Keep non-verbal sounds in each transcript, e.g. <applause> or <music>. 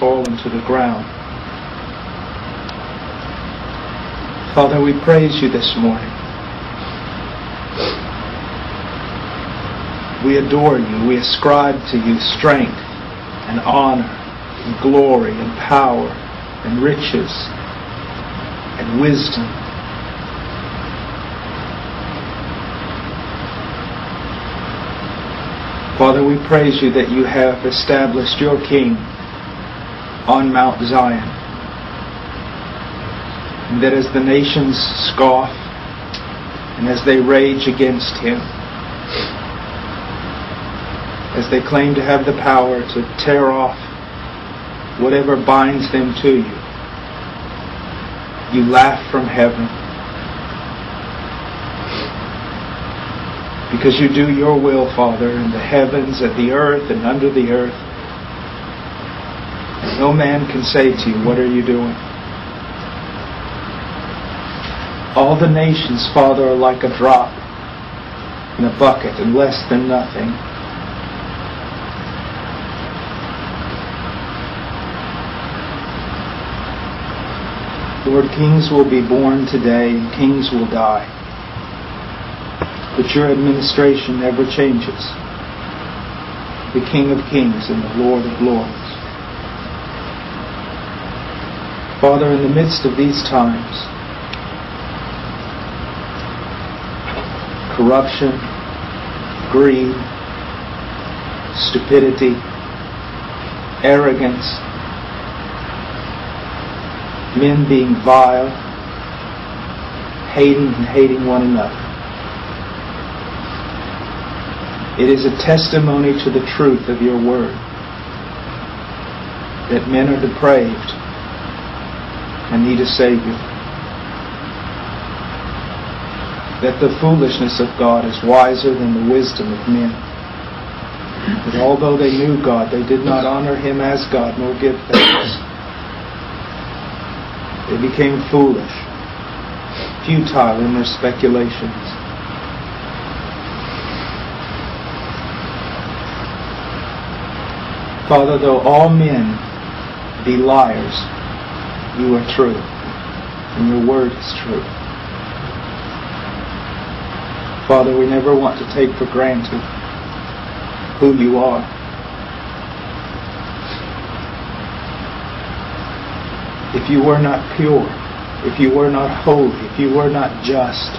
fallen to the ground. Father, we praise you this morning. We adore you. We ascribe to you strength and honor and glory and power and riches and wisdom. Father, we praise you that you have established your King on Mount Zion. And that as the nations scoff and as they rage against him, as they claim to have the power to tear off whatever binds them to you, you laugh from heaven because you do your will, Father, in the heavens and the earth and under the earth. No man can say to you, What are you doing? All the nations, Father, are like a drop in a bucket and less than nothing. Lord, kings will be born today and kings will die. But your administration never changes. The King of kings and the Lord of lords. Father, in the midst of these times, corruption, greed, stupidity, arrogance, men being vile, hating and hating one another. It is a testimony to the truth of your word that men are depraved and need a Savior. That the foolishness of God is wiser than the wisdom of men. That although they knew God, they did not honor Him as God nor give thanks. They became foolish, futile in their speculations. Father, though all men be liars, you are true, and your word is true. Father, we never want to take for granted who you are. If you were not pure, if you were not holy, if you were not just,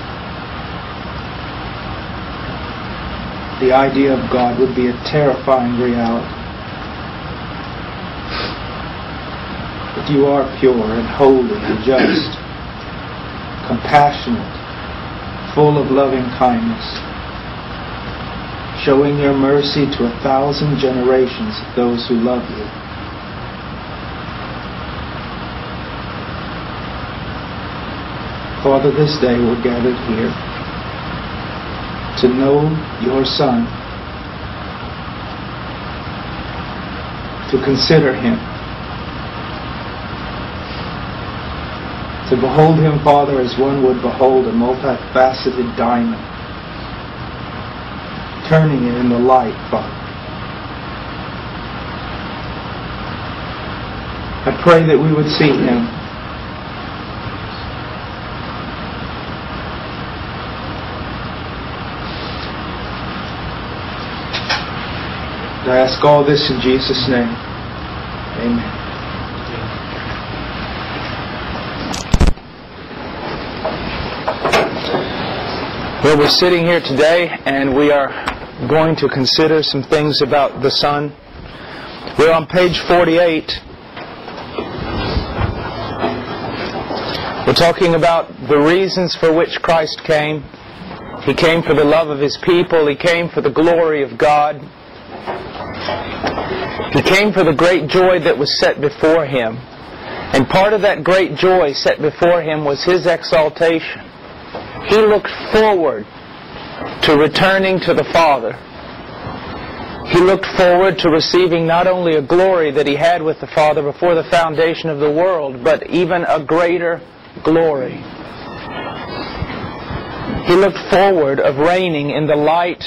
the idea of God would be a terrifying reality. But you are pure and holy and just, compassionate, full of loving kindness, showing your mercy to a thousand generations of those who love you. Father, this day we're gathered here to know your Son, to consider him, to behold him, Father, as one would behold a multifaceted diamond, turning it in the light, Father. I pray that we would see him I ask all this in Jesus' name. Amen. Well, we're sitting here today and we are going to consider some things about the Son. We're on page 48. We're talking about the reasons for which Christ came. He came for the love of His people. He came for the glory of God. He came for the great joy that was set before him. And part of that great joy set before him was his exaltation. He looked forward to returning to the Father. He looked forward to receiving not only a glory that he had with the Father before the foundation of the world, but even a greater glory. He looked forward of reigning in the light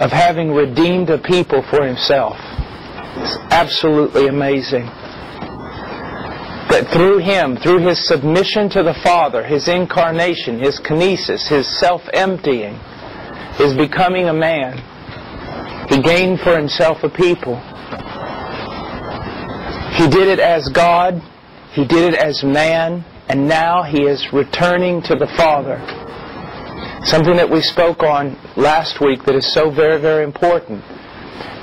of having redeemed a people for himself. It's absolutely amazing. That through him, through his submission to the Father, his incarnation, his kenosis, his self-emptying, his becoming a man, he gained for himself a people. He did it as God, he did it as man, and now he is returning to the Father. Something that we spoke on last week that is so very, very important.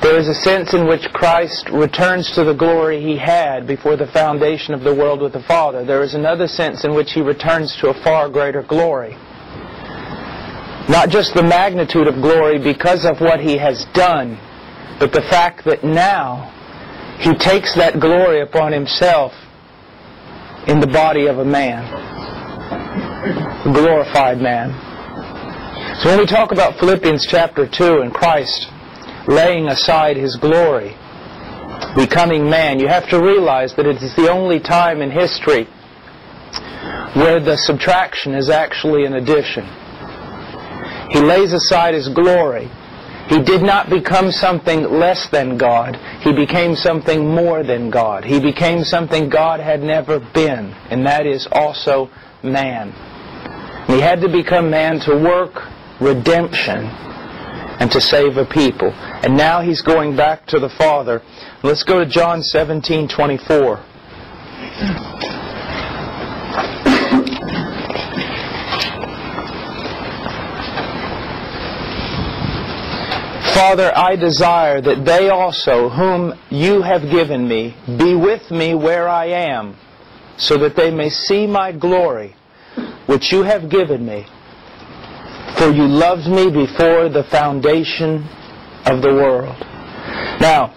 There is a sense in which Christ returns to the glory he had before the foundation of the world with the Father. There is another sense in which he returns to a far greater glory. Not just the magnitude of glory because of what he has done, but the fact that now he takes that glory upon himself in the body of a man, a glorified man. So when we talk about Philippians chapter 2 and Christ laying aside his glory, becoming man, you have to realize that it is the only time in history where the subtraction is actually an addition. He lays aside his glory. He did not become something less than God. He became something more than God. He became something God had never been, and that is also man. He had to become man to work redemption and to save a people. And now he's going back to the Father. Let's go to John 17, 24. Father, I desire that they also, whom you have given me, be with me where I am, so that they may see my glory, which you have given me. For you loved me before the foundation of the world. Now,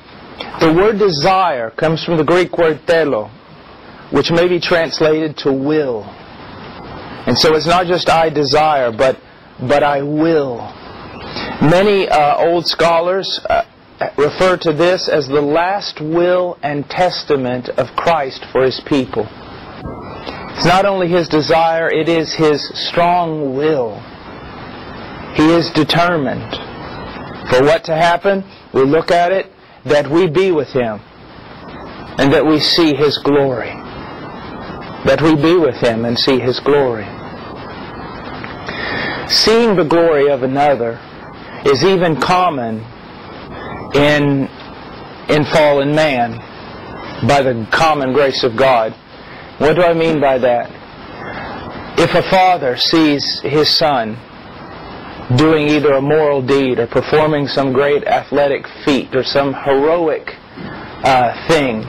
the word desire comes from the Greek word thelo, which may be translated to will. And so it's not just I desire, but, but I will. Many uh, old scholars uh, refer to this as the last will and testament of Christ for his people. It's not only his desire, it is his strong will. He is determined for what to happen. We look at it, that we be with him and that we see his glory. That we be with him and see his glory. Seeing the glory of another is even common in, in fallen man by the common grace of God. What do I mean by that? If a father sees his son doing either a moral deed or performing some great athletic feat or some heroic uh, thing,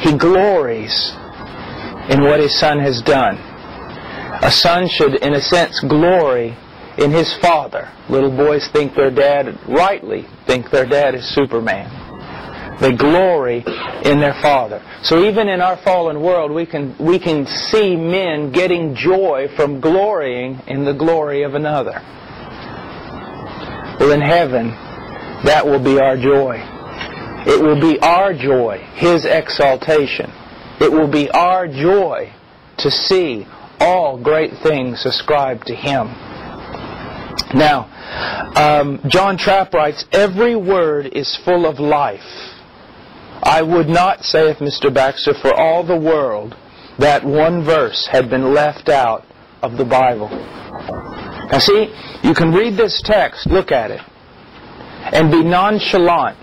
he glories in what his son has done. A son should, in a sense, glory in his father. Little boys think their dad, rightly, think their dad is Superman. They glory in their father. So even in our fallen world, we can, we can see men getting joy from glorying in the glory of another. Well, in heaven, that will be our joy. It will be our joy, His exaltation. It will be our joy to see all great things ascribed to Him. Now, um, John Trapp writes, every word is full of life. I would not, saith Mr. Baxter, for all the world that one verse had been left out of the Bible. Now see, you can read this text, look at it, and be nonchalant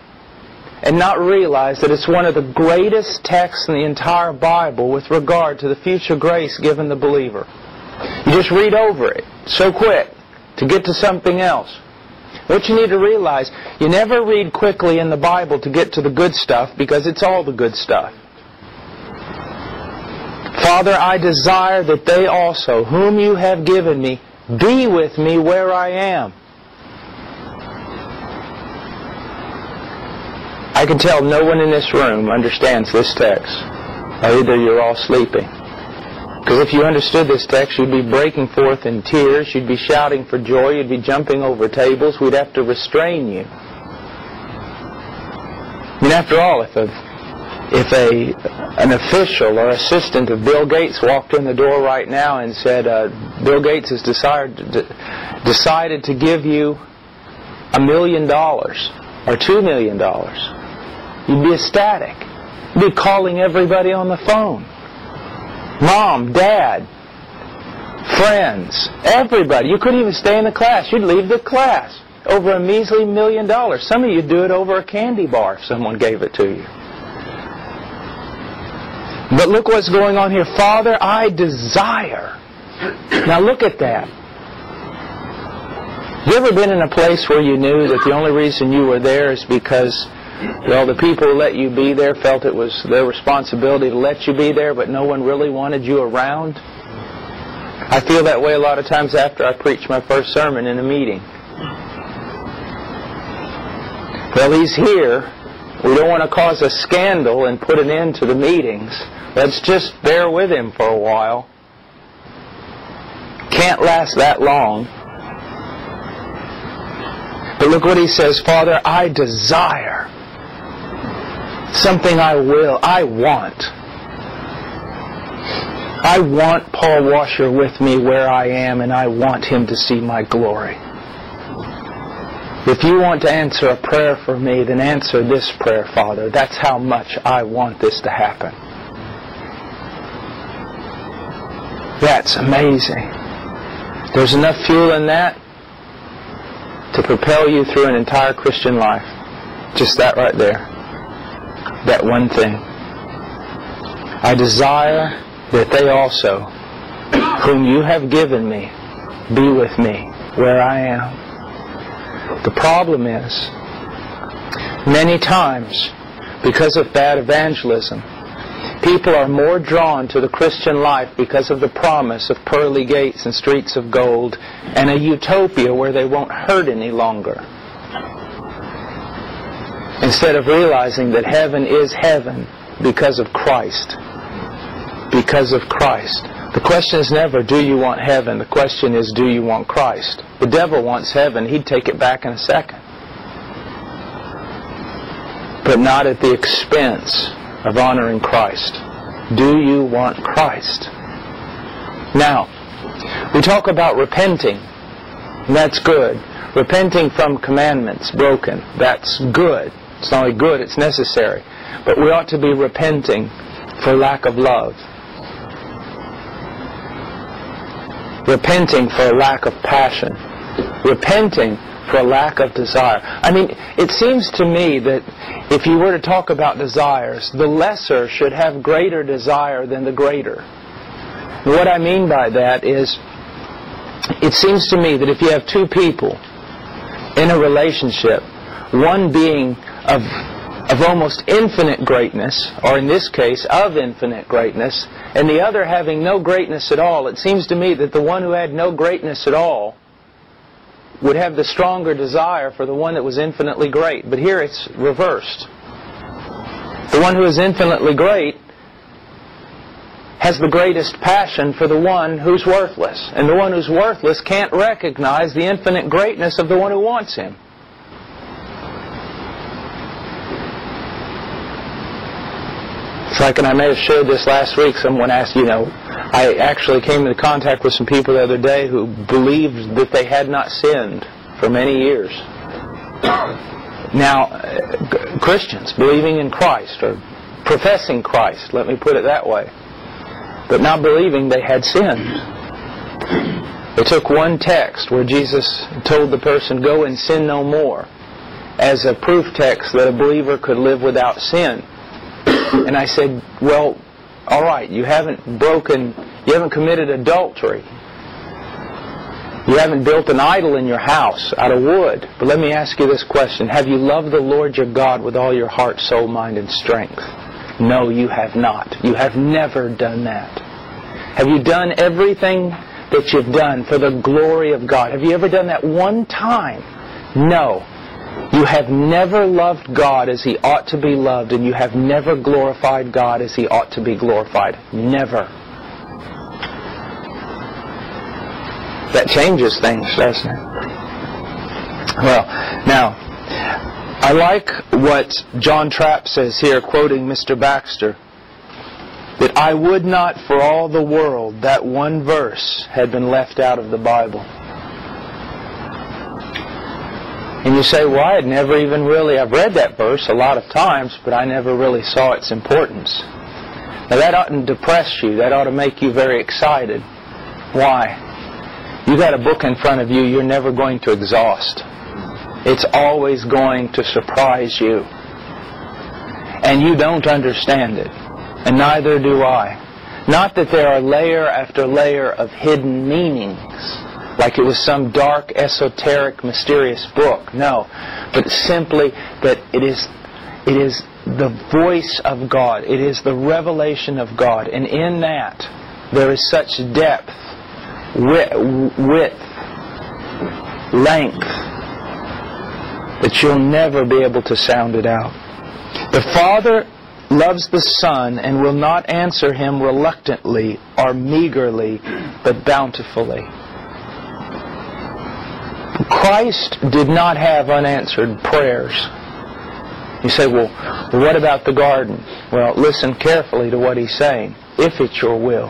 and not realize that it's one of the greatest texts in the entire Bible with regard to the future grace given the believer. You just read over it so quick to get to something else. What you need to realize, you never read quickly in the Bible to get to the good stuff because it's all the good stuff. Father, I desire that they also, whom you have given me, be with me where I am. I can tell no one in this room understands this text. Either you're all sleeping because if you understood this text, you'd be breaking forth in tears, you'd be shouting for joy, you'd be jumping over tables, we'd have to restrain you. I mean, after all, if a, if a, an official or assistant of Bill Gates walked in the door right now and said, uh, Bill Gates has decided, decided to give you a million dollars or two million dollars, you'd be ecstatic. You'd be calling everybody on the phone. Mom, dad, friends, everybody. You couldn't even stay in the class. You'd leave the class over a measly million dollars. Some of you'd do it over a candy bar if someone gave it to you. But look what's going on here. Father, I desire. Now look at that. You ever been in a place where you knew that the only reason you were there is because well, the people who let you be there felt it was their responsibility to let you be there, but no one really wanted you around? I feel that way a lot of times after I preach my first sermon in a meeting. Well, he's here. We don't want to cause a scandal and put an end to the meetings. Let's just bear with him for a while. Can't last that long. But look what he says, Father, I desire something I will, I want. I want Paul Washer with me where I am, and I want him to see my glory. If you want to answer a prayer for me, then answer this prayer, Father. That's how much I want this to happen. That's amazing. There's enough fuel in that to propel you through an entire Christian life. Just that right there. That one thing. I desire that they also, whom you have given me, be with me where I am. The problem is, many times, because of bad evangelism, people are more drawn to the Christian life because of the promise of pearly gates and streets of gold and a utopia where they won't hurt any longer. Instead of realizing that heaven is heaven because of Christ. Because of Christ. The question is never, do you want heaven? The question is, do you want Christ? The devil wants heaven. He'd take it back in a second. But not at the expense of honoring Christ. Do you want Christ? Now, we talk about repenting. That's good. Repenting from commandments broken. That's good. It's not only good, it's necessary. But we ought to be repenting for lack of love. Repenting for a lack of passion, repenting for a lack of desire. I mean, it seems to me that if you were to talk about desires, the lesser should have greater desire than the greater. what I mean by that is, it seems to me that if you have two people in a relationship, one being of of almost infinite greatness, or in this case, of infinite greatness, and the other having no greatness at all, it seems to me that the one who had no greatness at all would have the stronger desire for the one that was infinitely great. But here it's reversed. The one who is infinitely great has the greatest passion for the one who's worthless. And the one who's worthless can't recognize the infinite greatness of the one who wants him. Like, and I may have shared this last week, someone asked, you know, I actually came into contact with some people the other day who believed that they had not sinned for many years. <coughs> Now, uh, Christians believing in Christ or professing Christ, let me put it that way, but not believing they had sinned. They took one text where Jesus told the person, go and sin no more, as a proof text that a believer could live without sin. And I said, well, all right, you haven't broken, you haven't committed adultery. You haven't built an idol in your house out of wood. But let me ask you this question. Have you loved the Lord your God with all your heart, soul, mind, and strength? No, you have not. You have never done that. Have you done everything that you've done for the glory of God? Have you ever done that one time? No. You have never loved God as He ought to be loved, and you have never glorified God as He ought to be glorified. Never. That changes things, doesn't it? Well, now, I like what John Trapp says here, quoting Mr. Baxter, that I would not for all the world that one verse had been left out of the Bible. And you say, well, I had never even really, I've read that verse a lot of times, but I never really saw its importance. Now that oughtn't depress you. That ought to make you very excited. Why? You got a book in front of you you're never going to exhaust. It's always going to surprise you. And you don't understand it. And neither do I. Not that there are layer after layer of hidden meanings, like it was some dark, esoteric, mysterious book. No. But simply that it is, it is the voice of God. It is the revelation of God. And in that, there is such depth, width, length, that you'll never be able to sound it out. The Father loves the Son and will not answer him reluctantly or meagerly, but bountifully. Christ did not have unanswered prayers. You say, well, what about the garden? Well, listen carefully to what he's saying. If it's your will,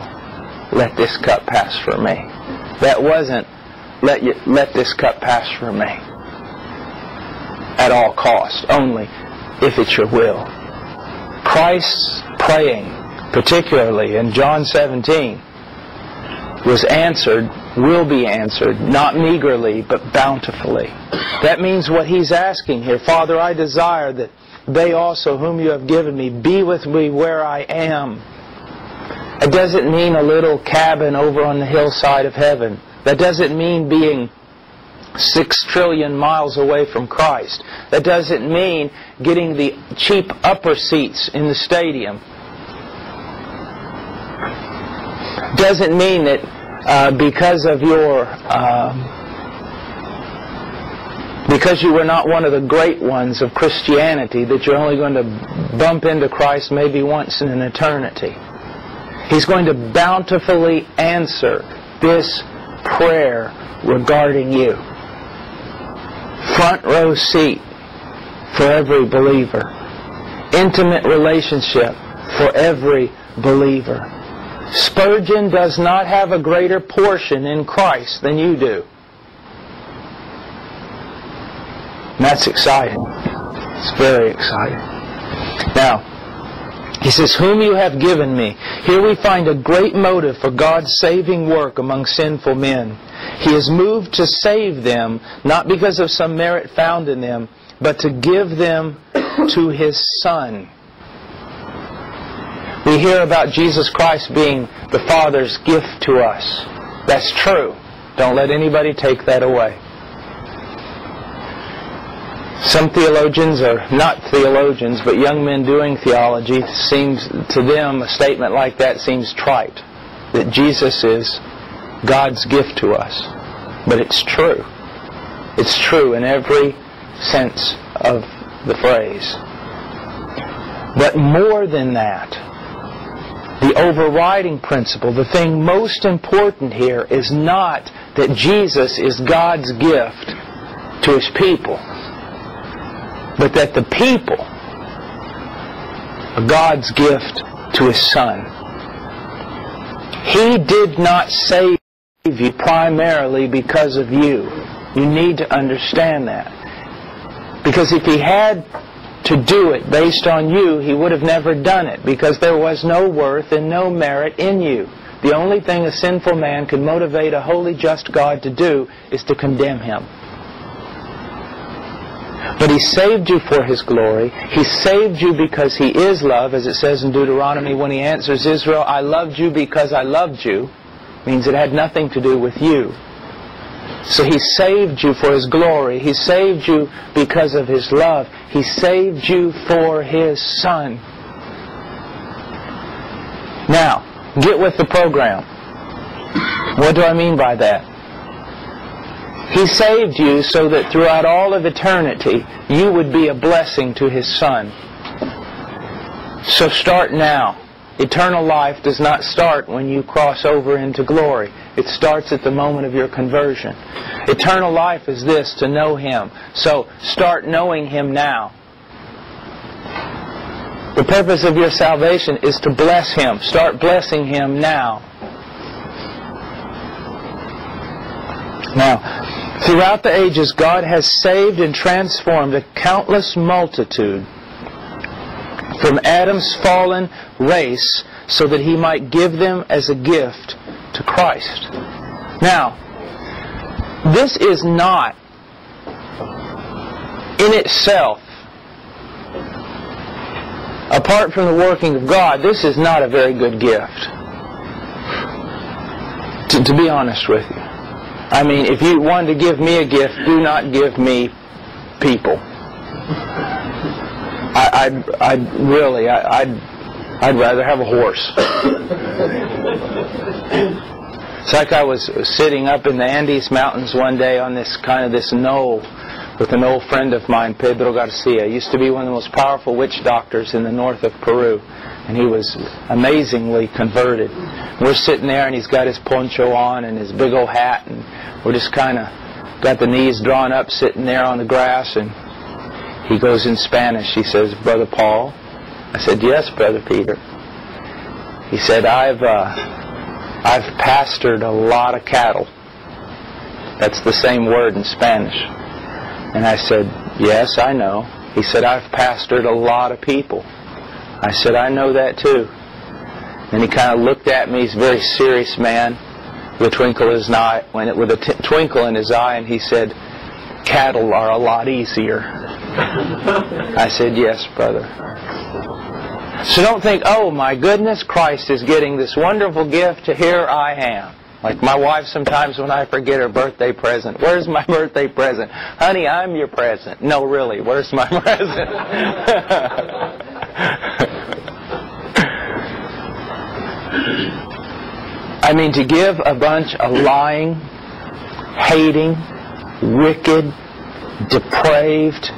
let this cup pass for me. That wasn't, let, you, let this cup pass for me. At all cost. Only, if it's your will. Christ's praying, particularly in John 17, was answered, will be answered, not meagerly, but bountifully. That means what he's asking here, Father, I desire that they also whom you have given me be with me where I am. It doesn't mean a little cabin over on the hillside of heaven. That doesn't mean being six trillion miles away from Christ. That doesn't mean getting the cheap upper seats in the stadium. Doesn't mean that uh, because of your uh, because you were not one of the great ones of Christianity that you're only going to bump into Christ maybe once in an eternity. He's going to bountifully answer this prayer regarding you front row seat for every believer. Intimate relationship for every believer. Spurgeon does not have a greater portion in Christ than you do. And that's exciting. It's very exciting. Now, he says, Whom you have given me. Here we find a great motive for God's saving work among sinful men. He is moved to save them, not because of some merit found in them, but to give them to His Son. We hear about Jesus Christ being the Father's gift to us. That's true. Don't let anybody take that away. Some theologians, or not theologians, but young men doing theology, seems to them a statement like that seems trite. That Jesus is God's gift to us. But it's true. It's true in every sense of the phrase. But more than that, the overriding principle, the thing most important here is not that Jesus is God's gift to His people, but that the people are God's gift to His Son. He did not save you primarily because of you. You need to understand that. Because if he had to do it based on you, he would have never done it because there was no worth and no merit in you. The only thing a sinful man can motivate a holy, just God to do is to condemn him. But he saved you for his glory. He saved you because he is love, as it says in Deuteronomy when he answers Israel, I loved you because I loved you means it had nothing to do with you. So he saved you for his glory. He saved you because of his love. He saved you for his son. Now, get with the program. What do I mean by that? He saved you so that throughout all of eternity you would be a blessing to his son. So start now. Eternal life does not start when you cross over into glory. It starts at the moment of your conversion. Eternal life is this, to know Him. So start knowing Him now. The purpose of your salvation is to bless Him. Start blessing Him now. Now, throughout the ages, God has saved and transformed a countless multitude from Adam's fallen race so that he might give them as a gift to Christ. Now, this is not in itself, apart from the working of God, this is not a very good gift. To, to be honest with you. I mean, if you wanted to give me a gift, do not give me people. I, I'd, I'd really, I, I'd, I'd rather have a horse. it's like I was sitting up in the Andes Mountains one day on this kind of this knoll with an old friend of mine, Pedro Garcia. He used to be one of the most powerful witch doctors in the north of Peru, and he was amazingly converted. We're sitting there, and he's got his poncho on and his big old hat, and we're just kind of got the knees drawn up, sitting there on the grass, and he goes in Spanish. He says, "Brother Paul." I said, "Yes, Brother Peter." He said, "I've uh, I've pastored a lot of cattle." That's the same word in Spanish. And I said, Yes, I know. He said, I've pastored a lot of people. I said, I know that too. And he kind of looked at me. He's a very serious man with a twinkle in his eye, with a twinkle in his eye, and he said, "Cattle are a lot easier." I said, "Yes, brother." So don't think, "Oh my goodness, Christ is getting this wonderful gift. To here I am." Like my wife sometimes when I forget her birthday present, where's my <laughs> birthday present? Honey, I'm your present. No, really, where's my <laughs> present? <laughs> I mean, to give a bunch of lying, hating, wicked, depraved,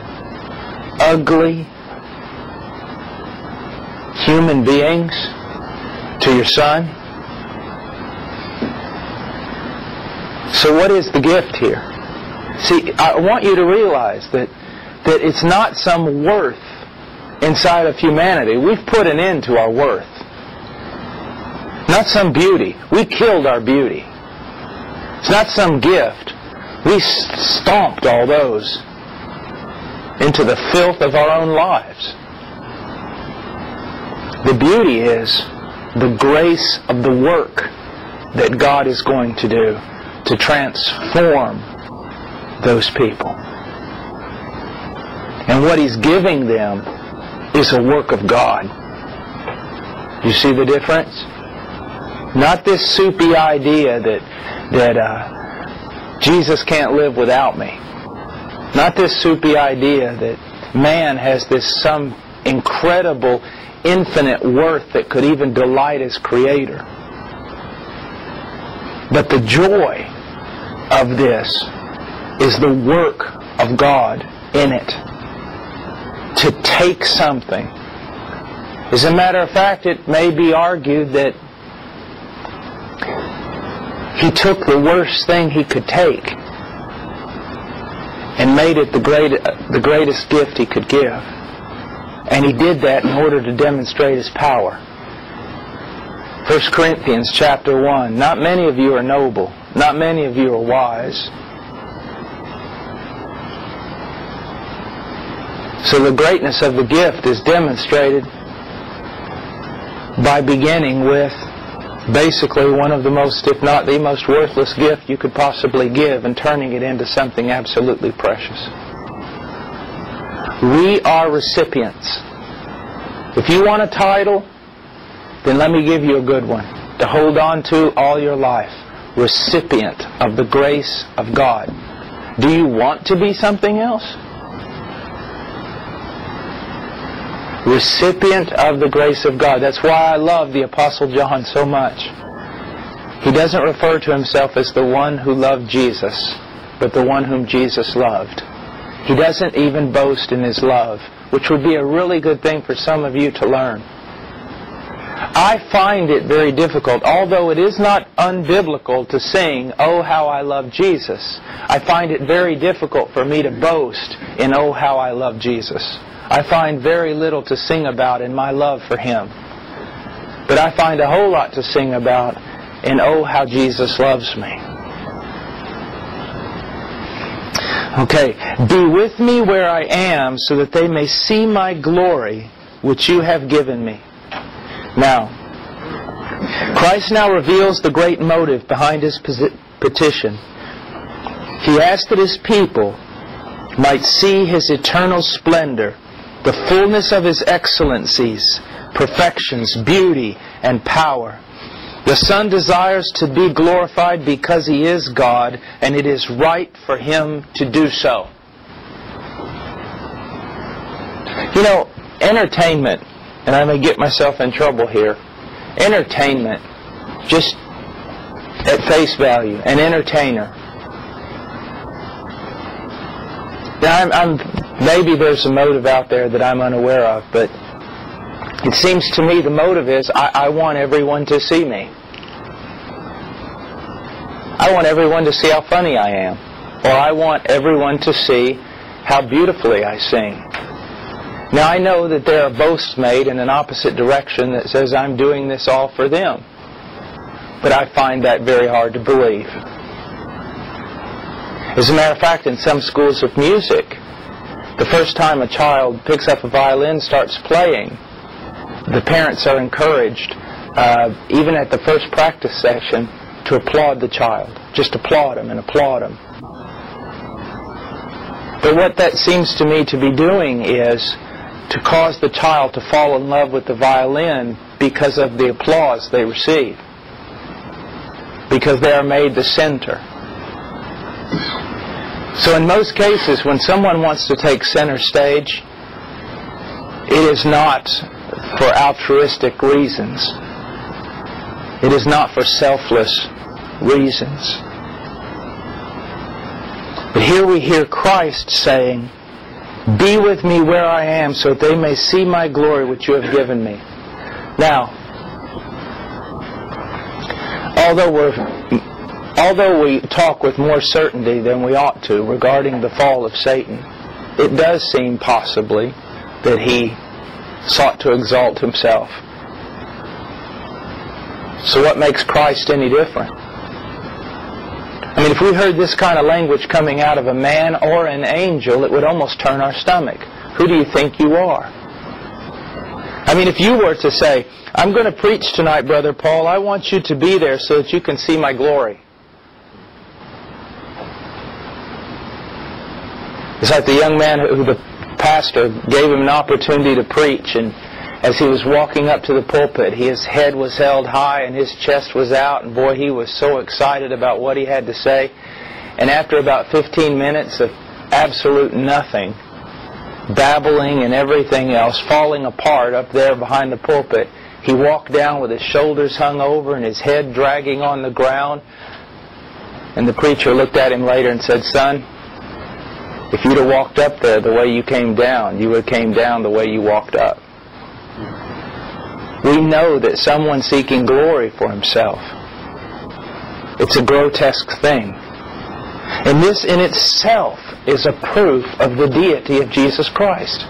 ugly human beings to your son? So what is the gift here? See, I want you to realize that, that it's not some worth inside of humanity. We've put an end to our worth. Not some beauty. We killed our beauty. It's not some gift. We stomped all those into the filth of our own lives. The beauty is the grace of the work that God is going to do to transform those people. And what he's giving them is a work of God. You see the difference? Not this soupy idea that that uh, Jesus can't live without me. Not this soupy idea that man has this some incredible, infinite worth that could even delight his creator. But the joy of this is the work of God in it. To take something. As a matter of fact, it may be argued that he took the worst thing he could take and made it the, great, the greatest gift he could give. And he did that in order to demonstrate his power. 1 Corinthians chapter 1. Not many of you are noble. Not many of you are wise. So the greatness of the gift is demonstrated by beginning with basically one of the most, if not the most worthless gift you could possibly give and turning it into something absolutely precious. We are recipients. If you want a title, then let me give you a good one to hold on to all your life recipient of the grace of God. Do you want to be something else? Recipient of the grace of God. That's why I love the Apostle John so much. He doesn't refer to himself as the one who loved Jesus, but the one whom Jesus loved. He doesn't even boast in his love, which would be a really good thing for some of you to learn. I find it very difficult, although it is not unbiblical to sing, Oh, how I love Jesus. I find it very difficult for me to boast in, Oh, how I love Jesus. I find very little to sing about in my love for Him. But I find a whole lot to sing about in, Oh, how Jesus loves me. Okay, be with me where I am so that they may see my glory which you have given me. Now, Christ now reveals the great motive behind his petition. He asked that his people might see his eternal splendor, the fullness of his excellencies, perfections, beauty, and power. The Son desires to be glorified because he is God, and it is right for him to do so. You know, entertainment, and I may get myself in trouble here, entertainment, just at face value, an entertainer. I'm, I'm, maybe there's a motive out there that I'm unaware of, but it seems to me the motive is I, I want everyone to see me. I want everyone to see how funny I am. Or I want everyone to see how beautifully I sing. Now I know that there are boasts made in an opposite direction that says I'm doing this all for them. But I find that very hard to believe. As a matter of fact, in some schools of music, the first time a child picks up a violin, starts playing, the parents are encouraged, uh, even at the first practice session, to applaud the child. Just applaud him and applaud him. But what that seems to me to be doing is to cause the child to fall in love with the violin because of the applause they receive. Because they are made the center. So in most cases, when someone wants to take center stage, it is not for altruistic reasons. It is not for selfless reasons. But here we hear Christ saying, Be with me where I am so that they may see my glory which you have given me. Now, although we're although we talk with more certainty than we ought to regarding the fall of Satan, it does seem possibly that he sought to exalt himself. So what makes Christ any different? I mean, if we heard this kind of language coming out of a man or an angel, it would almost turn our stomach. Who do you think you are? I mean, if you were to say, I'm going to preach tonight, Brother Paul, I want you to be there so that you can see my glory. It's like the young man who the pastor gave him an opportunity to preach, and as he was walking up to the pulpit, his head was held high and his chest was out, and boy, he was so excited about what he had to say. And after about 15 minutes of absolute nothing, babbling and everything else, falling apart up there behind the pulpit, he walked down with his shoulders hung over and his head dragging on the ground. And the preacher looked at him later and said, Son, if you'd have walked up there the way you came down, you would have came down the way you walked up. We know that someone seeking glory for himself. It's a grotesque thing. And this in itself is a proof of the deity of Jesus Christ.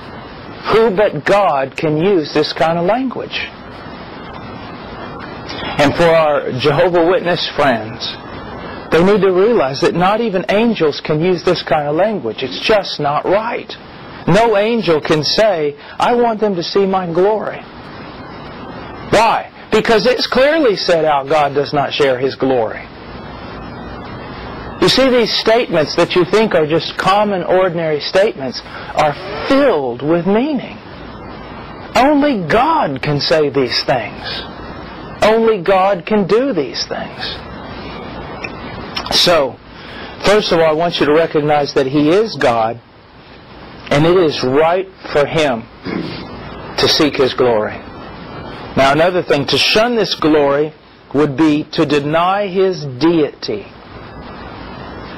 Who but God can use this kind of language? And for our Jehovah Witness friends, they need to realize that not even angels can use this kind of language. It's just not right. No angel can say, I want them to see my glory. Why? Because it's clearly said out God does not share His glory. You see, these statements that you think are just common, ordinary statements are filled with meaning. Only God can say these things. Only God can do these things. So, first of all, I want you to recognize that He is God, and it is right for Him to seek His glory. Now, another thing, to shun this glory would be to deny His deity.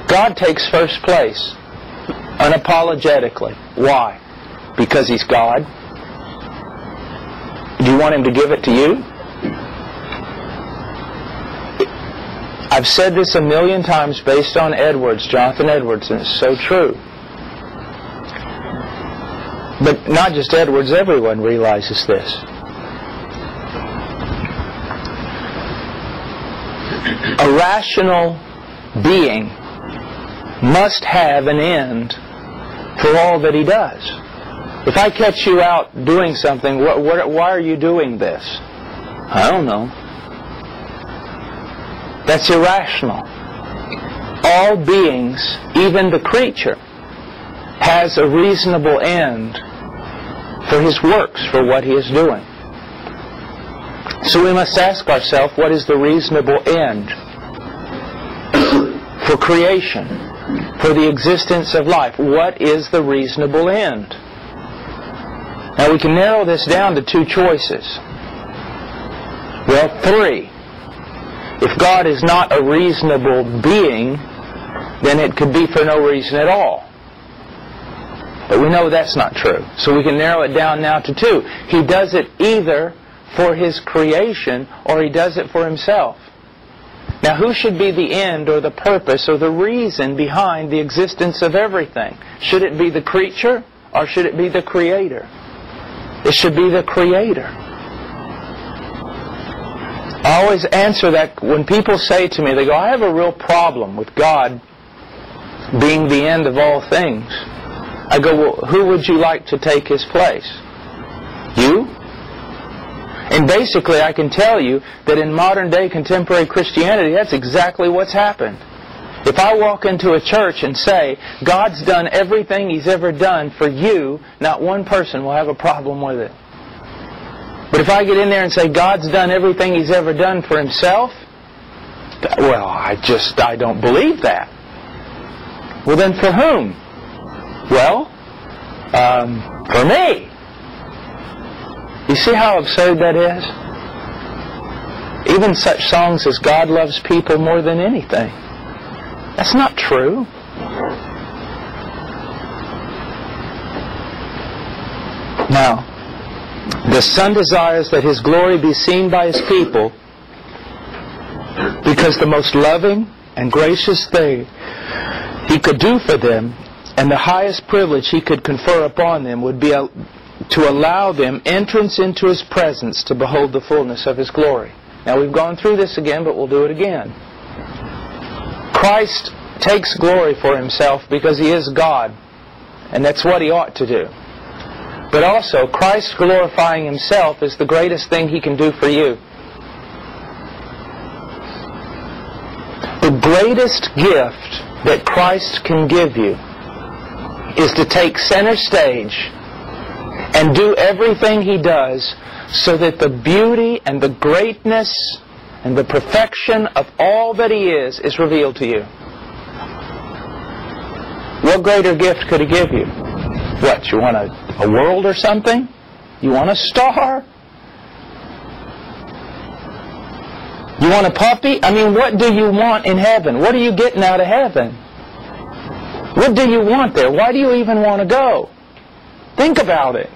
God takes first place, unapologetically. Why? Because He's God. Do you want Him to give it to you? I've said this a million times based on Edwards, Jonathan Edwards, and it's so true. But not just Edwards, everyone realizes this. A rational being must have an end for all that he does. If I catch you out doing something, what, what, why are you doing this? I don't know. That's irrational. All beings, even the creature, has a reasonable end for his works, for what he is doing. So we must ask ourselves, what is the reasonable end <coughs> for creation, for the existence of life? What is the reasonable end? Now we can narrow this down to two choices. Well, three. If God is not a reasonable being, then it could be for no reason at all. But we know that's not true. So we can narrow it down now to two. He does it either for his creation or he does it for himself. Now, who should be the end or the purpose or the reason behind the existence of everything? Should it be the creature or should it be the creator? It should be the creator. I always answer that when people say to me, they go, I have a real problem with God being the end of all things. I go, well, who would you like to take his place? You? And basically, I can tell you that in modern day contemporary Christianity, that's exactly what's happened. If I walk into a church and say, God's done everything He's ever done for you, not one person will have a problem with it. But if I get in there and say, God's done everything He's ever done for Himself, well, I just, I don't believe that. Well, then for whom? Well, um, for me. You see how absurd that is? Even such songs as God loves people more than anything. That's not true. Now, the Son desires that His glory be seen by His people because the most loving and gracious thing He could do for them and the highest privilege He could confer upon them would be to allow them entrance into His presence to behold the fullness of His glory. Now we've gone through this again, but we'll do it again. Christ takes glory for Himself because He is God, and that's what He ought to do. But also, Christ glorifying Himself is the greatest thing He can do for you. The greatest gift that Christ can give you is to take center stage and do everything he does so that the beauty and the greatness and the perfection of all that he is is revealed to you. What greater gift could he give you? What, you want a, a world or something? You want a star? You want a puppy? I mean, what do you want in heaven? What are you getting out of heaven? What do you want there? Why do you even want to go? Think about it.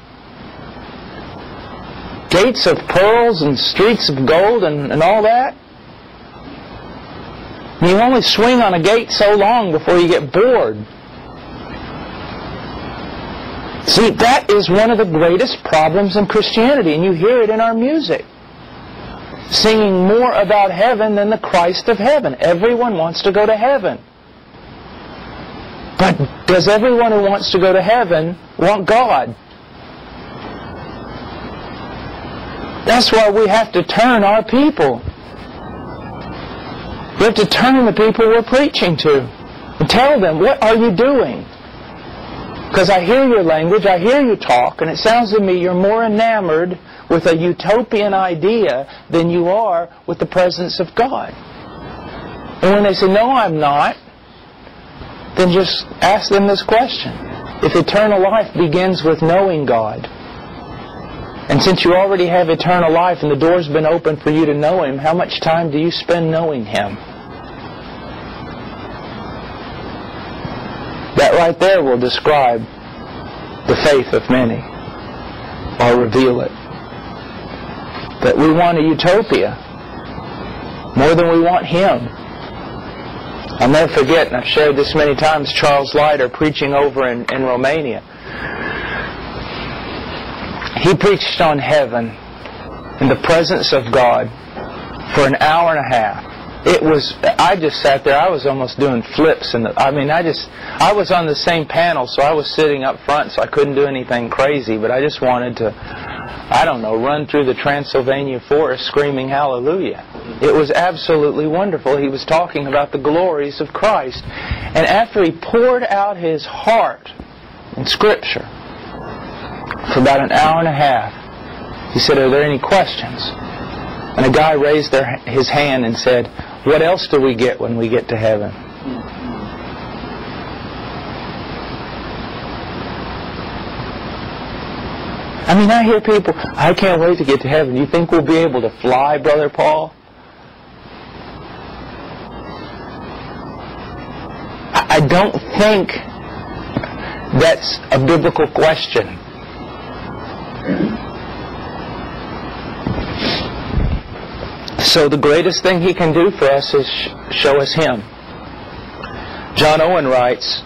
Gates of pearls and streets of gold and, and all that. You only swing on a gate so long before you get bored. See, that is one of the greatest problems in Christianity, and you hear it in our music. Singing more about heaven than the Christ of heaven. Everyone wants to go to heaven. But does everyone who wants to go to heaven want God? That's why we have to turn our people. We have to turn the people we're preaching to and tell them, what are you doing? Because I hear your language, I hear you talk, and it sounds to me you're more enamored with a utopian idea than you are with the presence of God. And when they say, no, I'm not, then just ask them this question. If eternal life begins with knowing God, and since you already have eternal life and the door's been open for you to know Him, how much time do you spend knowing Him? That right there will describe the faith of many, or reveal it. That we want a utopia more than we want Him. I'll never forget, and I've shared this many times, Charles Leiter preaching over in, in Romania. He preached on heaven in the presence of God for an hour and a half. It was, I just sat there, I was almost doing flips. And I mean, I just, I was on the same panel, so I was sitting up front, so I couldn't do anything crazy, but I just wanted to I don't know, run through the Transylvania forest screaming hallelujah. It was absolutely wonderful. He was talking about the glories of Christ. And after he poured out his heart in Scripture for about an hour and a half, he said, Are there any questions? And a guy raised their, his hand and said, What else do we get when we get to heaven? I mean, I hear people, I can't wait to get to heaven. You think we'll be able to fly, Brother Paul? I don't think that's a biblical question. So the greatest thing he can do for us is show us him. John Owen writes,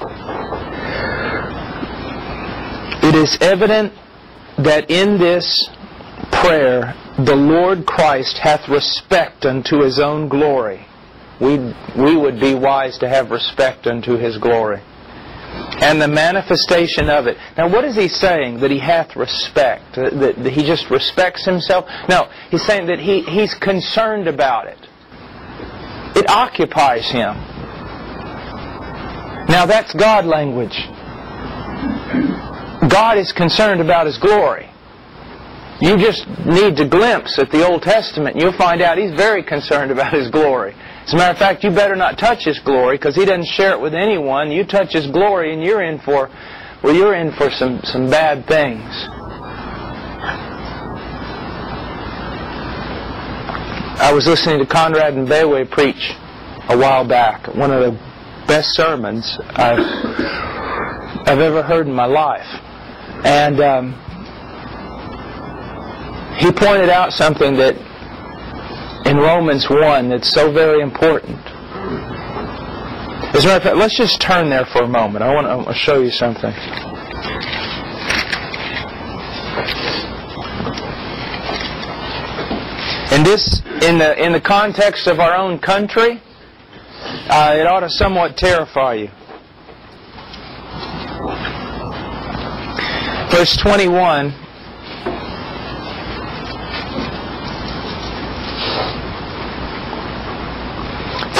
It is evident that in this prayer the Lord Christ hath respect unto his own glory. We, we would be wise to have respect unto his glory. And the manifestation of it. Now, what is he saying? That he hath respect? That, that he just respects himself? No, he's saying that he, he's concerned about it. It occupies him. Now, that's God language. God is concerned about His glory. You just need to glimpse at the Old Testament and you'll find out He's very concerned about His glory. As a matter of fact, you better not touch His glory because He doesn't share it with anyone. You touch His glory and you're in for, well, you're in for some, some bad things. I was listening to Conrad Mbewe preach a while back. One of the best sermons I've, I've ever heard in my life. And um, he pointed out something that in Romans 1 that's so very important. As a matter of fact, let's just turn there for a moment. I want to show you something. In this, in the in the context of our own country, uh, it ought to somewhat terrify you. Verse 21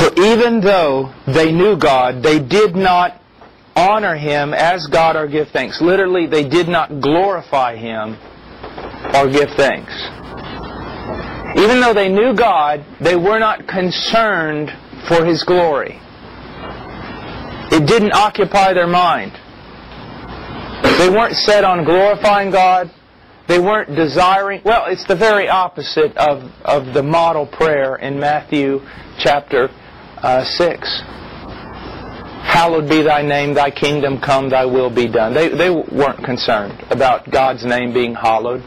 For even though they knew God, they did not honor Him as God or give thanks. Literally, they did not glorify Him or give thanks. Even though they knew God, they were not concerned for His glory. It didn't occupy their mind. They weren't set on glorifying God. They weren't desiring. Well, it's the very opposite of, of the model prayer in Matthew chapter uh, 6. Hallowed be thy name, thy kingdom come, thy will be done. They, they weren't concerned about God's name being hallowed.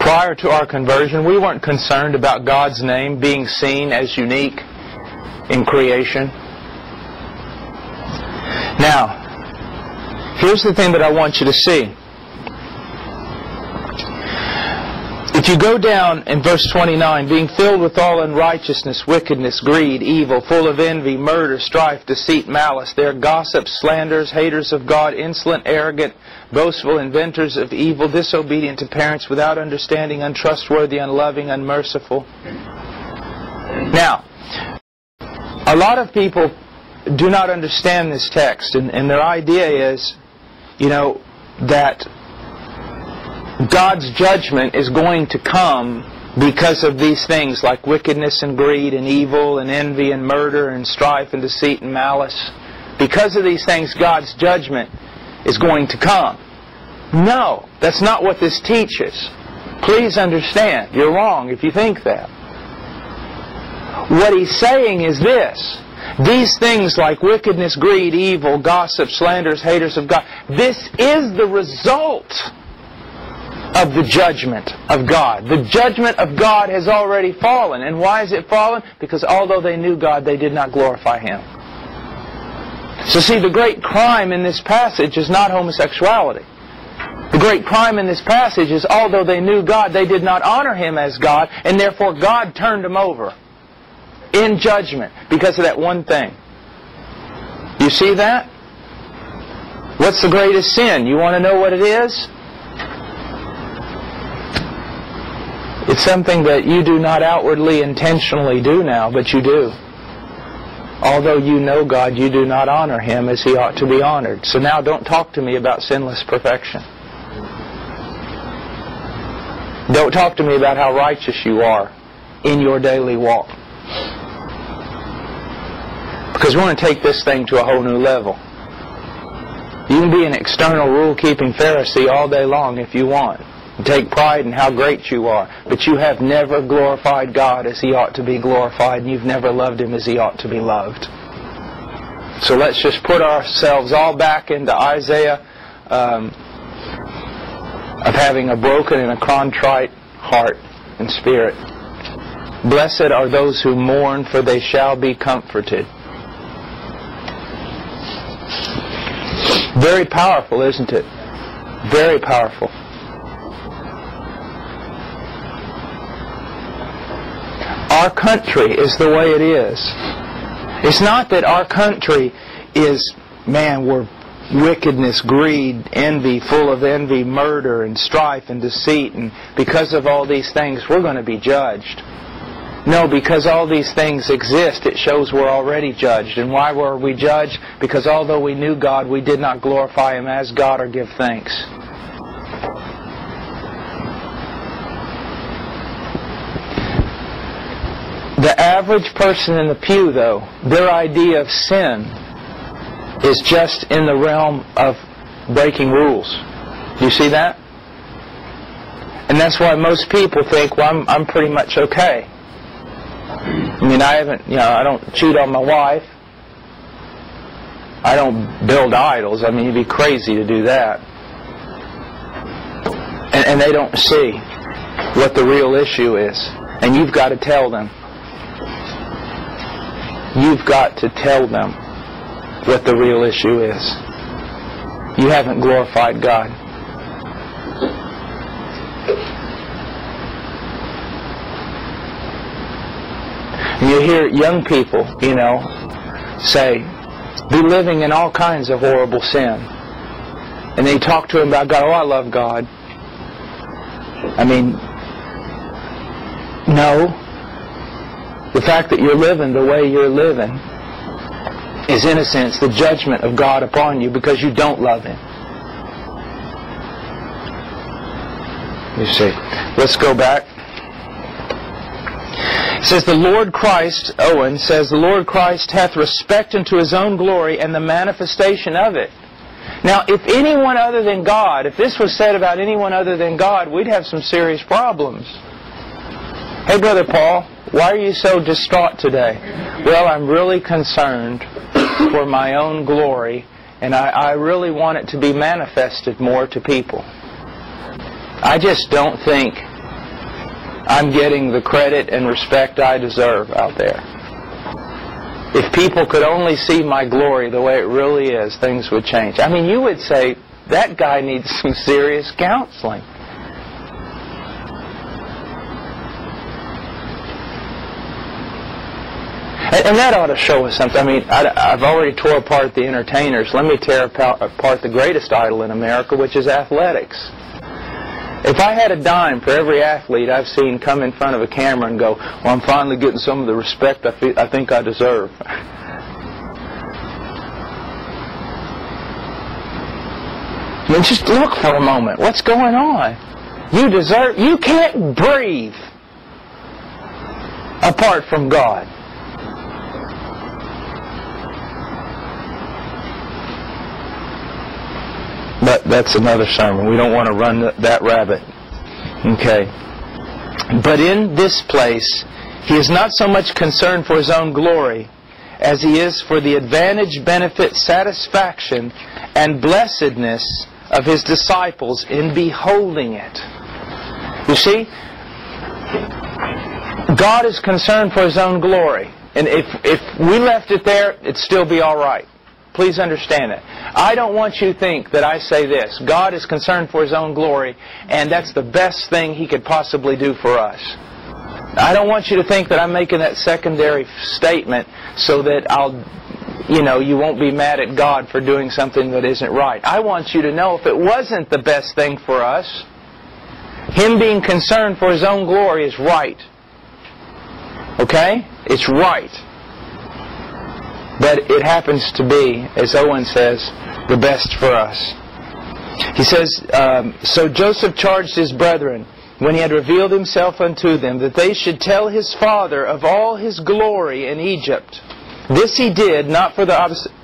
Prior to our conversion, we weren't concerned about God's name being seen as unique in creation. Now, here's the thing that I want you to see. If you go down in verse 29, being filled with all unrighteousness, wickedness, greed, evil, full of envy, murder, strife, deceit, malice, they are gossips, slanders, haters of God, insolent, arrogant, boastful, inventors of evil, disobedient to parents, without understanding, untrustworthy, unloving, unmerciful. Now, a lot of people do not understand this text, and, and their idea is, you know, that God's judgment is going to come because of these things like wickedness and greed and evil and envy and murder and strife and deceit and malice. Because of these things, God's judgment is going to come. No, that's not what this teaches. Please understand, you're wrong if you think that. What he's saying is this. These things like wickedness, greed, evil, gossip, slanders, haters of God, this is the result of the judgment of God. The judgment of God has already fallen. And why has it fallen? Because although they knew God, they did not glorify Him. So see, the great crime in this passage is not homosexuality. The great crime in this passage is although they knew God, they did not honor Him as God, and therefore God turned them over in judgment because of that one thing. You see that? What's the greatest sin? You want to know what it is? It's something that you do not outwardly intentionally do now, but you do. Although you know God, you do not honor Him as He ought to be honored. So now don't talk to me about sinless perfection. Don't talk to me about how righteous you are in your daily walk. Because we want to take this thing to a whole new level. You can be an external rule-keeping Pharisee all day long if you want. And take pride in how great you are. But you have never glorified God as He ought to be glorified, and you've never loved Him as He ought to be loved. So let's just put ourselves all back into Isaiah um, of having a broken and a contrite heart and spirit. Blessed are those who mourn, for they shall be comforted. Very powerful, isn't it? Very powerful. Our country is the way it is. It's not that our country is, man, we're wickedness, greed, envy, full of envy, murder, and strife, and deceit, and because of all these things, we're going to be judged. No, because all these things exist, it shows we're already judged. And why were we judged? Because although we knew God, we did not glorify Him as God or give thanks. The average person in the pew, though, their idea of sin is just in the realm of breaking rules. Do you see that? And that's why most people think, well, I'm, I'm pretty much okay. I mean, I haven't, you know, I don't cheat on my wife. I don't build idols. I mean, you'd be crazy to do that. And, and they don't see what the real issue is. And you've got to tell them. You've got to tell them what the real issue is. You haven't glorified God. And you hear young people, you know, say, be living in all kinds of horrible sin. And they talk to them about God, oh, I love God. I mean, no. The fact that you're living the way you're living is, in a sense, the judgment of God upon you because you don't love Him. You see. Let's go back. It says, The Lord Christ, Owen says, The Lord Christ hath respect unto his own glory and the manifestation of it. Now, if anyone other than God, if this was said about anyone other than God, we'd have some serious problems. Hey, Brother Paul, why are you so distraught today? Well, I'm really concerned for my own glory, and I, I really want it to be manifested more to people. I just don't think I'm getting the credit and respect I deserve out there. If people could only see my glory the way it really is, things would change. I mean, you would say, that guy needs some serious counseling. And that ought to show us something. I mean, I, have already tore apart the entertainers. Let me tear apart the greatest idol in America, which is athletics. If I had a dime for every athlete I've seen come in front of a camera and go, well, I'm finally getting some of the respect I, feel, I think I deserve. <laughs> I mean, just look for a moment. What's going on? You deserve, you can't breathe apart from God. But that's another sermon. We don't want to run that rabbit. Okay. But in this place, he is not so much concerned for his own glory as he is for the advantage, benefit, satisfaction, and blessedness of his disciples in beholding it. You see, God is concerned for his own glory. And if, if we left it there, it'd still be all right. Please understand that. I don't want you to think that I say this. God is concerned for His own glory, and that's the best thing He could possibly do for us. I don't want you to think that I'm making that secondary statement so that I'll, you know, you won't be mad at God for doing something that isn't right. I want you to know if it wasn't the best thing for us, Him being concerned for his own glory is right. Okay? It's right. But it happens to be, as Owen says, the best for us. He says, um, So Joseph charged his brethren, when he had revealed himself unto them, that they should tell his father of all his glory in Egypt. This he did not for the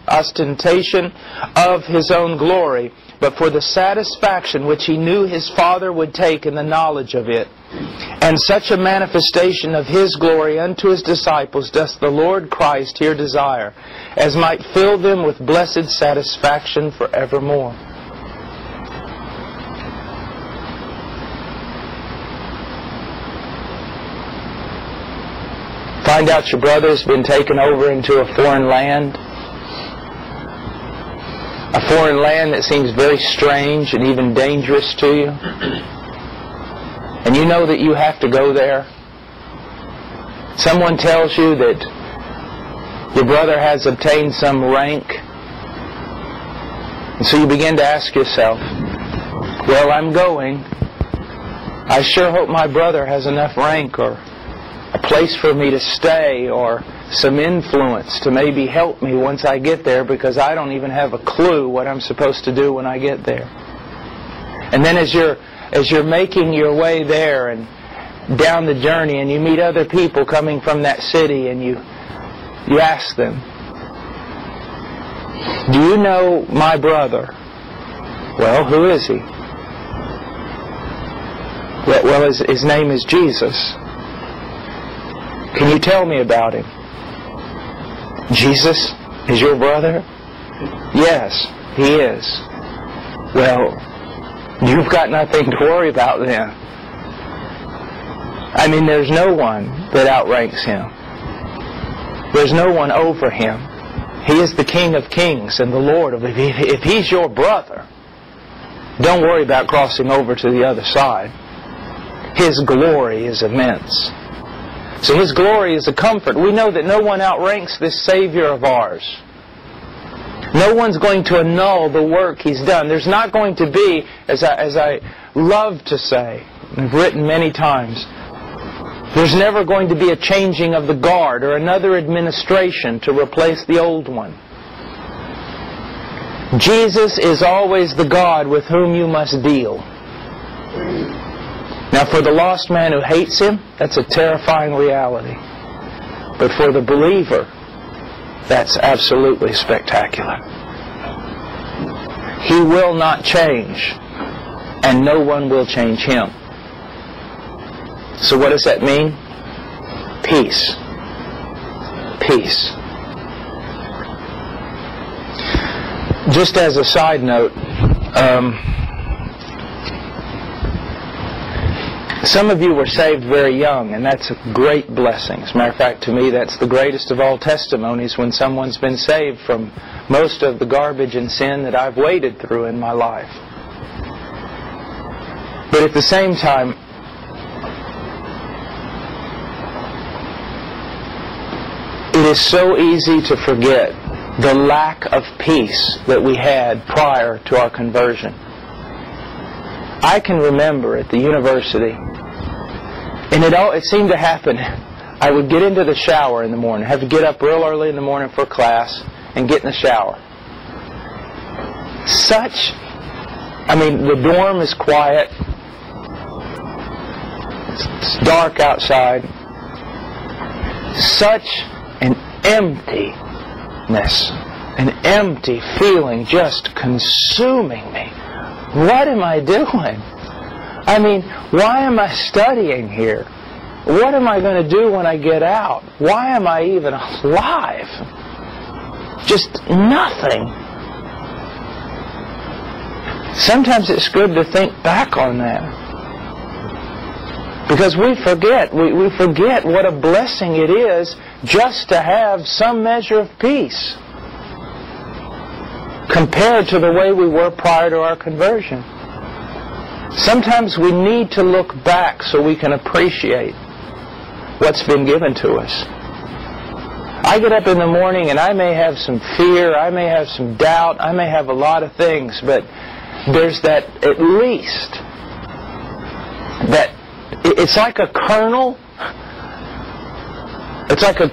ostentation of his own glory, but for the satisfaction which he knew his Father would take in the knowledge of it. And such a manifestation of his glory unto his disciples doth the Lord Christ here desire, as might fill them with blessed satisfaction for evermore. Find out your brother's been taken over into a foreign land a foreign land that seems very strange and even dangerous to you, and you know that you have to go there, someone tells you that your brother has obtained some rank, and so you begin to ask yourself, well, I'm going. I sure hope my brother has enough rank or a place for me to stay or some influence to maybe help me once I get there because I don't even have a clue what I'm supposed to do when I get there. And then as you're as you're making your way there and down the journey and you meet other people coming from that city and you you ask them, "Do you know my brother?" Well, who is he? Well, his, his name is Jesus. Can you tell me about him? Jesus is your brother? Yes, he is. Well, you've got nothing to worry about then. I mean, there's no one that outranks him. There's no one over him. He is the King of kings and the Lord of... If he's your brother, don't worry about crossing over to the other side. His glory is immense. So His glory is a comfort. We know that no one outranks this Savior of ours. No one's going to annul the work He's done. There's not going to be, as I, as I love to say, and have written many times, there's never going to be a changing of the guard or another administration to replace the old one. Jesus is always the God with whom you must deal. Now, for the lost man who hates him, that's a terrifying reality. But for the believer, that's absolutely spectacular. He will not change, and no one will change him. So, what does that mean? Peace. Peace. Just as a side note, um, Some of you were saved very young, and that's a great blessing. As a matter of fact, to me, that's the greatest of all testimonies when someone's been saved from most of the garbage and sin that I've waded through in my life. But at the same time, it is so easy to forget the lack of peace that we had prior to our conversion. I can remember at the university, and it all it seemed to happen. I would get into the shower in the morning, have to get up real early in the morning for class, and get in the shower. Such, I mean, the dorm is quiet. It's dark outside. Such an emptiness, an empty feeling just consuming me. What am I doing? I mean, why am I studying here? What am I going to do when I get out? Why am I even alive? Just nothing. Sometimes it's good to think back on that. Because we forget, we, we forget what a blessing it is just to have some measure of peace compared to the way we were prior to our conversion. Sometimes we need to look back so we can appreciate what's been given to us. I get up in the morning and I may have some fear, I may have some doubt, I may have a lot of things, but there's that at least that it's like a kernel. It's like a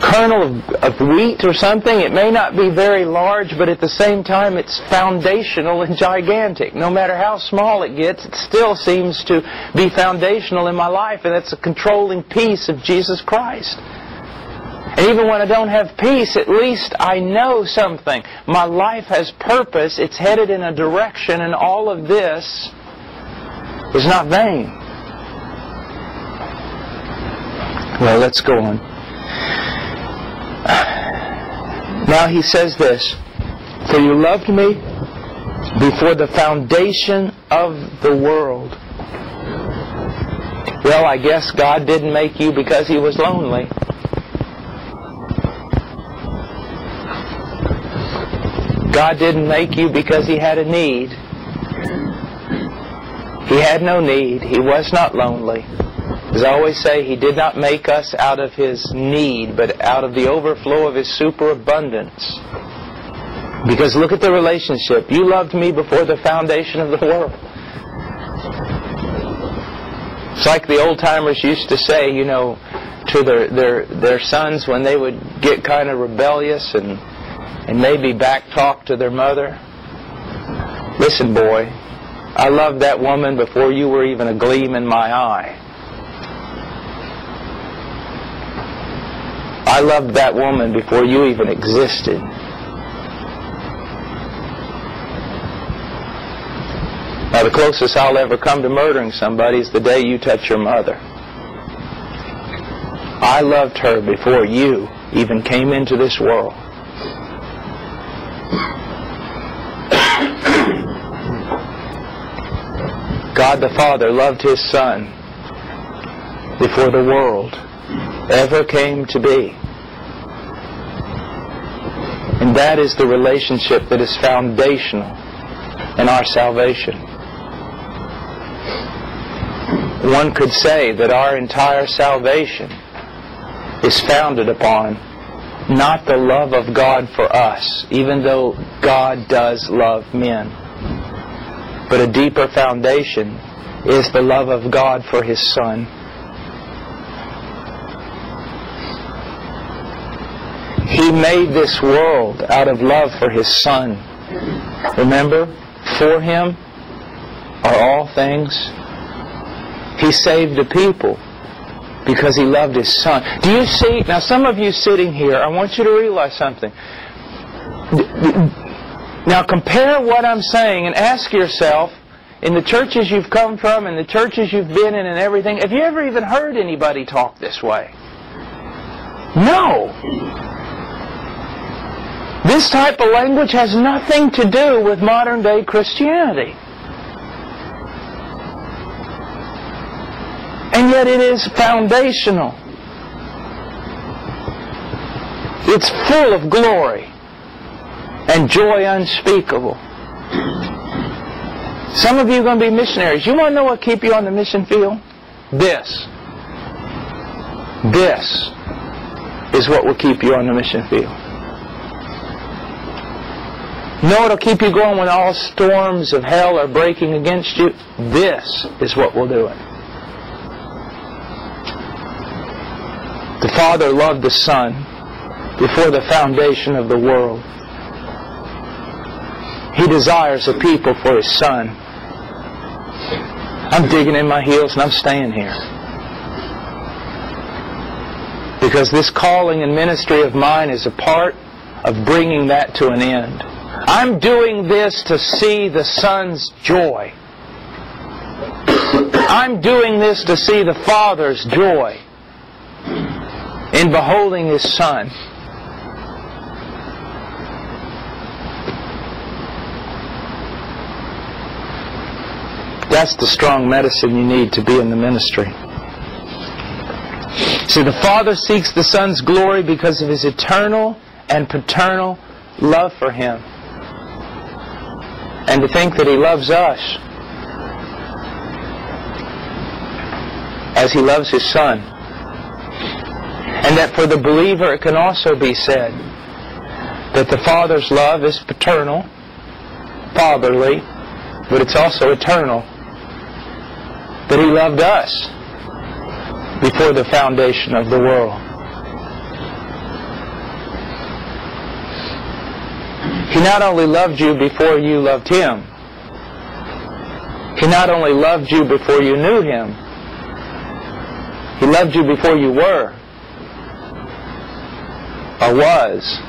kernel of, of, wheat or something. It may not be very large, but at the same time it's foundational and gigantic. No matter how small it gets, it still seems to be foundational in my life, and it's a controlling peace of Jesus Christ. And even when I don't have peace, at least I know something. My life has purpose. It's headed in a direction, and all of this is not vain. Well, let's go on. Now he says this For you loved me before the foundation of the world. Well, I guess God didn't make you because he was lonely. God didn't make you because he had a need. He had no need. He was not lonely. As I always say, he did not make us out of his need, but out of the overflow of his superabundance. Because look at the relationship. You loved me before the foundation of the world. It's like the old timers used to say, you know, to their, their, their sons when they would get kind of rebellious and and maybe back talk to their mother. Listen, boy, I loved that woman before you were even a gleam in my eye. I loved that woman before you even existed. Now, the closest I'll ever come to murdering somebody is the day you touch your mother. I loved her before you even came into this world. <coughs> God the Father loved His Son before the world ever came to be. And that is the relationship that is foundational in our salvation. One could say that our entire salvation is founded upon not the love of God for us, even though God does love men but a deeper foundation is the love of God for His Son. Made this world out of love for His Son. Remember, for Him are all things. He saved the people because He loved His Son. Do you see? Now, some of you sitting here, I want you to realize something now compare what I'm saying and ask yourself, in the churches you've come from and the churches you've been in and everything, have you ever even heard anybody talk this way? No. This type of language has nothing to do with modern day Christianity. And yet it is foundational. It's full of glory and joy unspeakable. Some of you are going to be missionaries. You want to know what keep you on the mission field? This. This is what will keep you on the mission field. What will keep you going when all storms of hell are breaking against you? This is what will do it. The Father loved the Son before the foundation of the world. He desires a people for His Son. I'm digging in my heels and I'm staying here. Because this calling and ministry of mine is a part of bringing that to an end. I'm doing this to see the Son's joy. I'm doing this to see the Father's joy in beholding His Son. That's the strong medicine you need to be in the ministry. See, the Father seeks the Son's glory because of His eternal and paternal love for Him. And to think that He loves us as He loves His Son. And that for the believer it can also be said that the Father's love is paternal, fatherly, but it's also eternal. that He loved us before the foundation of the world. He not only loved you before you loved Him, He not only loved you before you knew Him, He loved you before you were or was.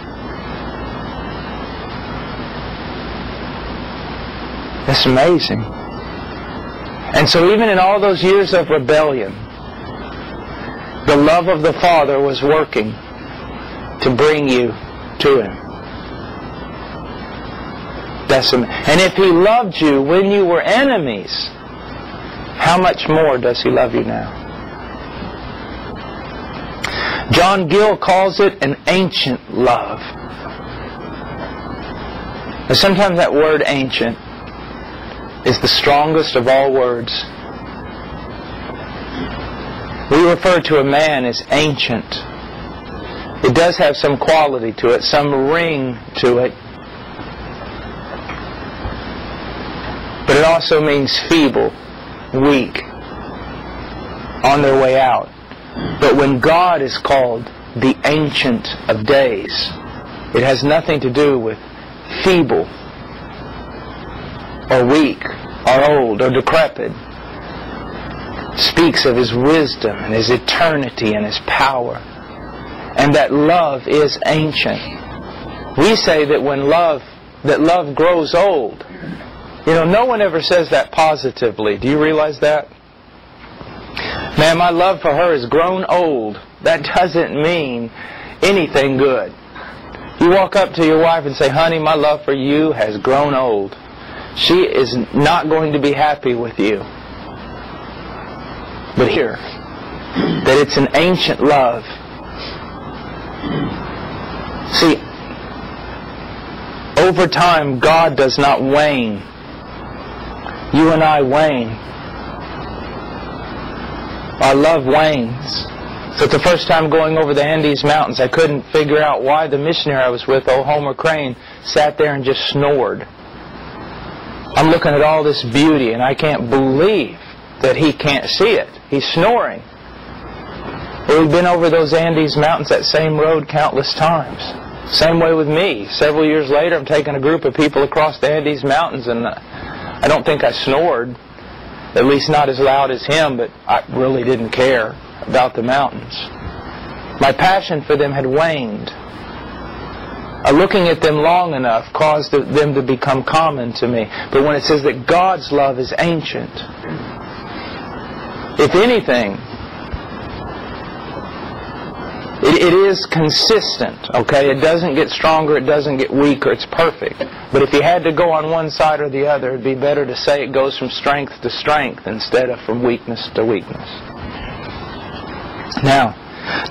That's amazing. And so even in all those years of rebellion, the love of the Father was working to bring you to Him. Am- and if He loved you when you were enemies, how much more does He love you now? John Gill calls it an ancient love. Sometimes that word ancient is the strongest of all words. We refer to a man as ancient. It does have some quality to it, some ring to it. But it also means feeble, weak, on their way out. But when God is called the Ancient of Days, it has nothing to do with feeble or weak or old or decrepit. It speaks of his wisdom and his eternity and his power. And that love is ancient. We say that when love that love grows old. You know, no one ever says that positively. Do you realize that? Man, my love for her has grown old. That doesn't mean anything good. You walk up to your wife and say, honey, my love for you has grown old. She is not going to be happy with you. But here, that it's an ancient love. See, over time, God does not wane. You and I wane our love wanes. So the first time going over the Andes Mountains, I couldn't figure out why the missionary I was with, old Homer Crane, sat there and just snored. I'm looking at all this beauty and I can't believe that he can't see it. He's snoring. But we've been over those Andes Mountains, that same road, countless times. Same way with me. Several years later, I'm taking a group of people across the Andes Mountains and I don't think I snored at least not as loud as him, but I really didn't care about the mountains. My passion for them had waned. Uh, looking at them long enough caused them to become common to me. But when it says that God's love is ancient, if anything, it, it is consistent, okay? It doesn't get stronger, it doesn't get weaker, it's perfect. But if you had to go on one side or the other, it'd be better to say it goes from strength to strength instead of from weakness to weakness. Now,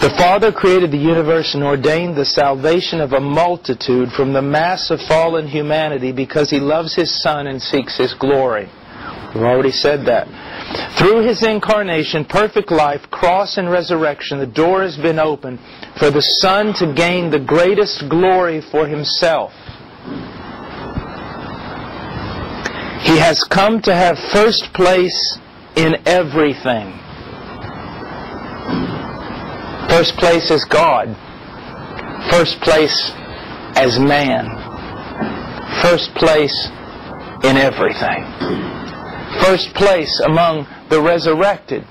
the Father created the universe and ordained the salvation of a multitude from the mass of fallen humanity because He loves His Son and seeks His glory. We've already said that. Through his incarnation, perfect life, cross, and resurrection, the door has been opened for the Son to gain the greatest glory for himself. He has come to have first place in everything. First place as God. First place as man. First place in everything first place among the resurrected,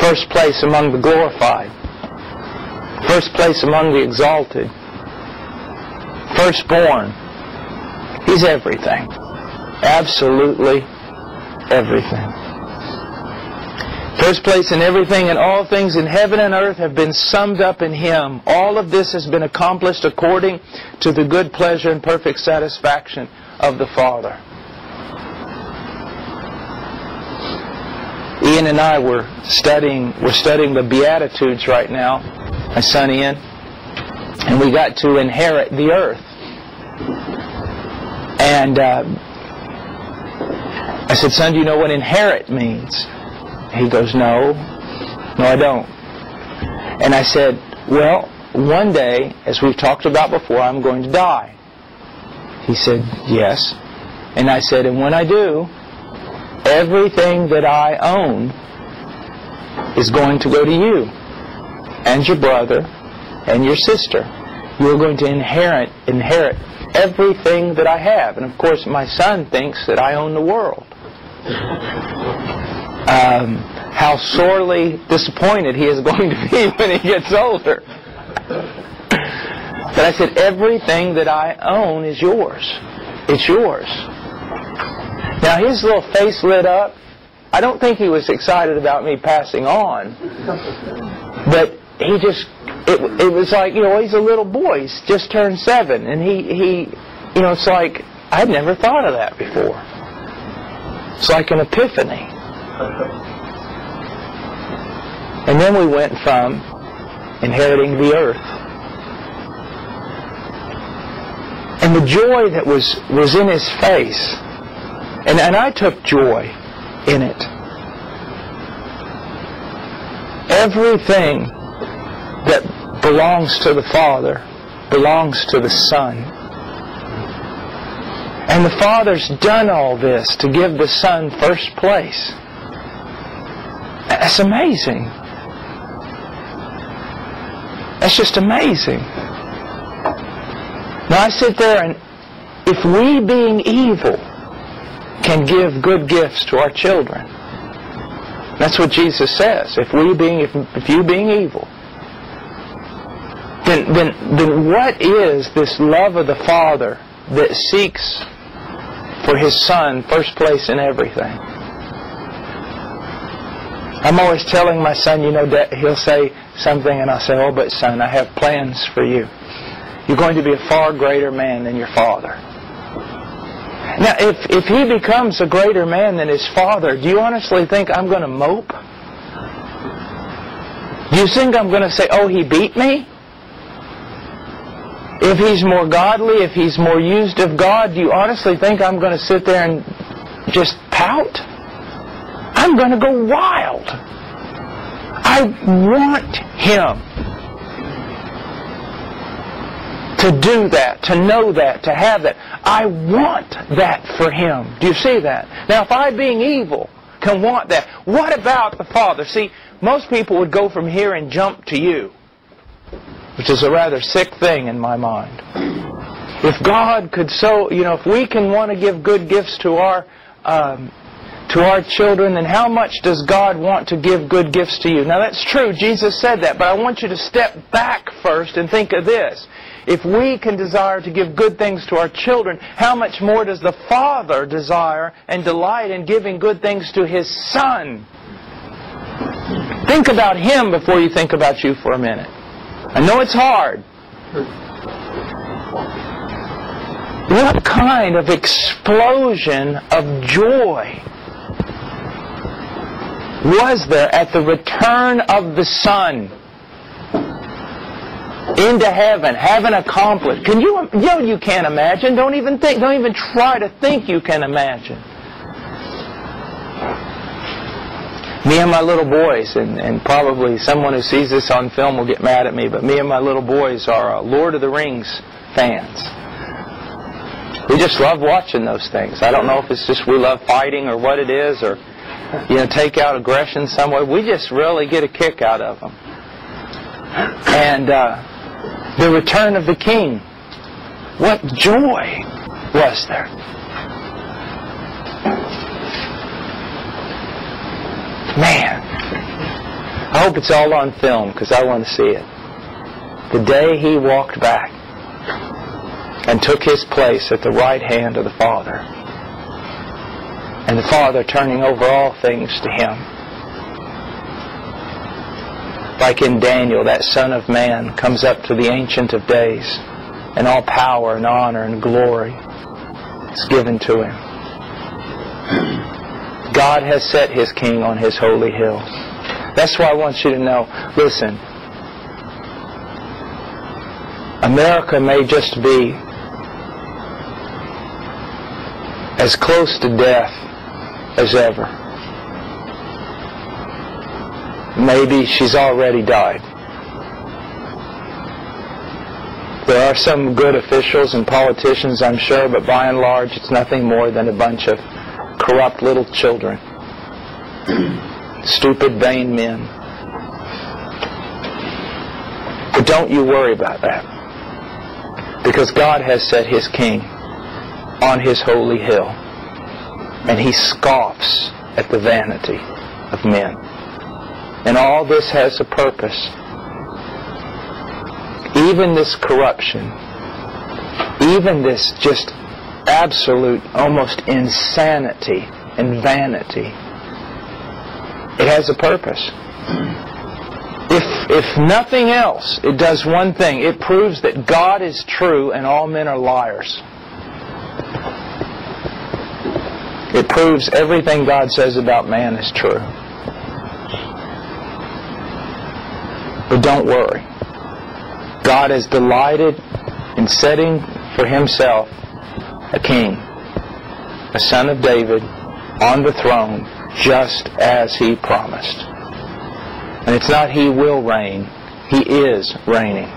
first place among the glorified, first place among the exalted, firstborn. He's everything. Absolutely everything. First place in everything and all things in heaven and earth have been summed up in Him. All of this has been accomplished according to the good pleasure and perfect satisfaction of the Father. Ian and I were studying we're studying the Beatitudes right now, my son Ian, and we got to inherit the earth. And uh, I said, son, do you know what inherit means? He goes, no, no, I don't. And I said, well, one day, as we've talked about before, I'm going to die. He said, yes. And I said, and when I do, everything that I own is going to go to you and your brother and your sister. You're going to inherit inherit everything that I have. And of course, my son thinks that I own the world. Um, how sorely disappointed he is <laughs> going to be when he gets older. But I said, everything that I own is yours. It's yours. Now his little face lit up. I don't think he was excited about me passing on. But he just, it, it was like, you know, he's a little boy. He's just turned seven. And he, he, you know, it's like, I'd never thought of that before. It's like an epiphany. And then we went from inheriting the earth. And the joy that was, was in his face, and, and I took joy in it. Everything that belongs to the Father belongs to the Son. And the Father's done all this to give the Son first place. That's amazing. That's just amazing. Now I sit there and if we being evil can give good gifts to our children, that's what Jesus says. If we being, if, if you being evil, then, then, then what is this love of the Father that seeks for His Son first place in everything? I'm always telling my son, you know, that he'll say something and I'll say, oh, but son, I have plans for you. You're going to be a far greater man than your father. Now, if, if he becomes a greater man than his father, do you honestly think I'm going to mope? Do you think I'm going to say, oh, he beat me? If he's more godly, if he's more used of God, do you honestly think I'm going to sit there and just pout? I'm going to go wild. I want him to do that, to know that, to have that. I want that for him. Do you see that? Now, if I, being evil, can want that, what about the Father? See, most people would go from here and jump to you, which is a rather sick thing in my mind. If God could so, you know, if we can want to give good gifts to our um, to our children, then how much does God want to give good gifts to you? Now that's true, Jesus said that, but I want you to step back first and think of this. If we can desire to give good things to our children, how much more does the Father desire and delight in giving good things to His Son? Think about Him before you think about you for a minute. I know it's hard. What kind of explosion of joy was there at the return of the Son into heaven, heaven accomplished. Can you, you know, you can't imagine. Don't even think, don't even try to think you can imagine. Me and my little boys, and, and probably someone who sees this on film will get mad at me, but me and my little boys are uh, Lord of the Rings fans. We just love watching those things. I don't know if it's just we love fighting or what it is, or you know, take out aggression somewhere. We just really get a kick out of them. And uh, the return of the king. What joy was there? Man, I hope it's all on film because I want to see it. The day he walked back and took his place at the right hand of the Father and the Father turning over all things to him. Like in Daniel, that Son of Man comes up to the Ancient of Days, and all power and honor and glory is given to him. God has set his king on his holy hill. That's why I want you to know, listen, America may just be as close to death as ever. Maybe she's already died. There are some good officials and politicians, I'm sure, but by and large, it's nothing more than a bunch of corrupt little children, <clears throat> stupid, vain men. But don't you worry about that. Because God has set his king on his holy hill. And he scoffs at the vanity of men. And all this has a purpose. Even this corruption, even this just absolute, almost insanity and vanity, it has a purpose. If, if nothing else, it does one thing. It proves that God is true and all men are liars. It proves everything God says about man is true. But don't worry. God has delighted in setting for himself a king, a son of David, on the throne, just as he promised. And it's not he will reign, he is reigning.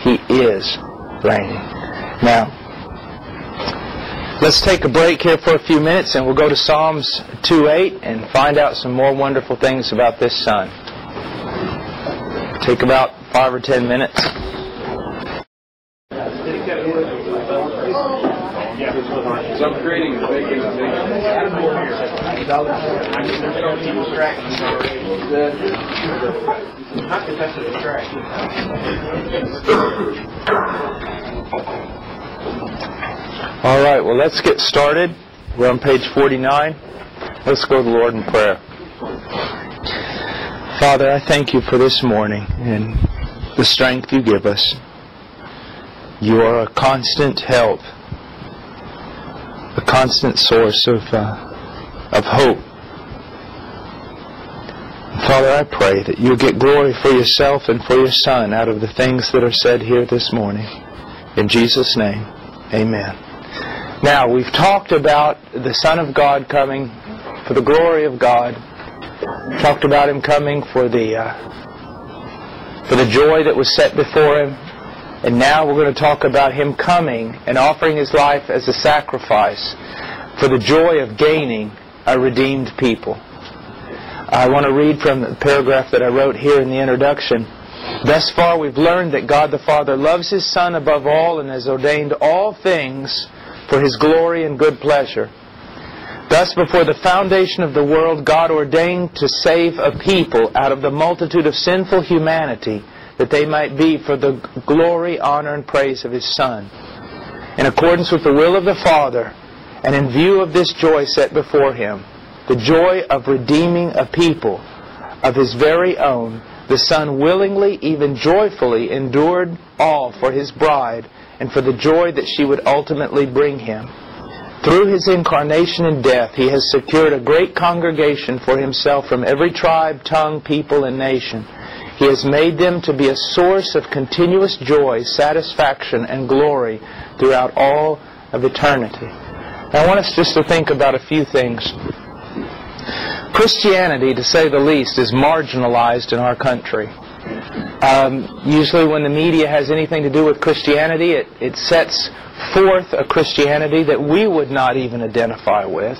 He is reigning. Now, let's take a break here for a few minutes and we'll go to Psalms 2.8 and find out some more wonderful things about this son. Take about five or ten minutes. So I'm creating a big Not that that's a distraction. All right, well, let's get started. We're on page 49. Let's go to the Lord in prayer. Father, I thank you for this morning and the strength you give us. You are a constant help, a constant source of, uh, of hope. Father, I pray that you'll get glory for yourself and for your Son out of the things that are said here this morning. In Jesus' name, amen. Now, we've talked about the Son of God coming for the glory of God. Talked about him coming for the uh, for the joy that was set before him. And now we're going to talk about him coming and offering his life as a sacrifice for the joy of gaining a redeemed people. I want to read from the paragraph that I wrote here in the introduction. Thus far, we've learned that God the Father loves His Son above all and has ordained all things for His glory and good pleasure. Thus, before the foundation of the world, God ordained to save a people out of the multitude of sinful humanity that they might be for the glory, honor, and praise of His Son. In accordance with the will of the Father, and in view of this joy set before Him, the joy of redeeming a people of His very own, the Son willingly, even joyfully, endured all for His bride and for the joy that she would ultimately bring Him. Through His incarnation and death, He has secured a great congregation for Himself from every tribe, tongue, people, and nation. He has made them to be a source of continuous joy, satisfaction, and glory throughout all of eternity. Now, I want us just to think about a few things. Christianity, to say the least, is marginalized in our country. Um, usually, when the media has anything to do with Christianity, it, it sets forth a Christianity that we would not even identify with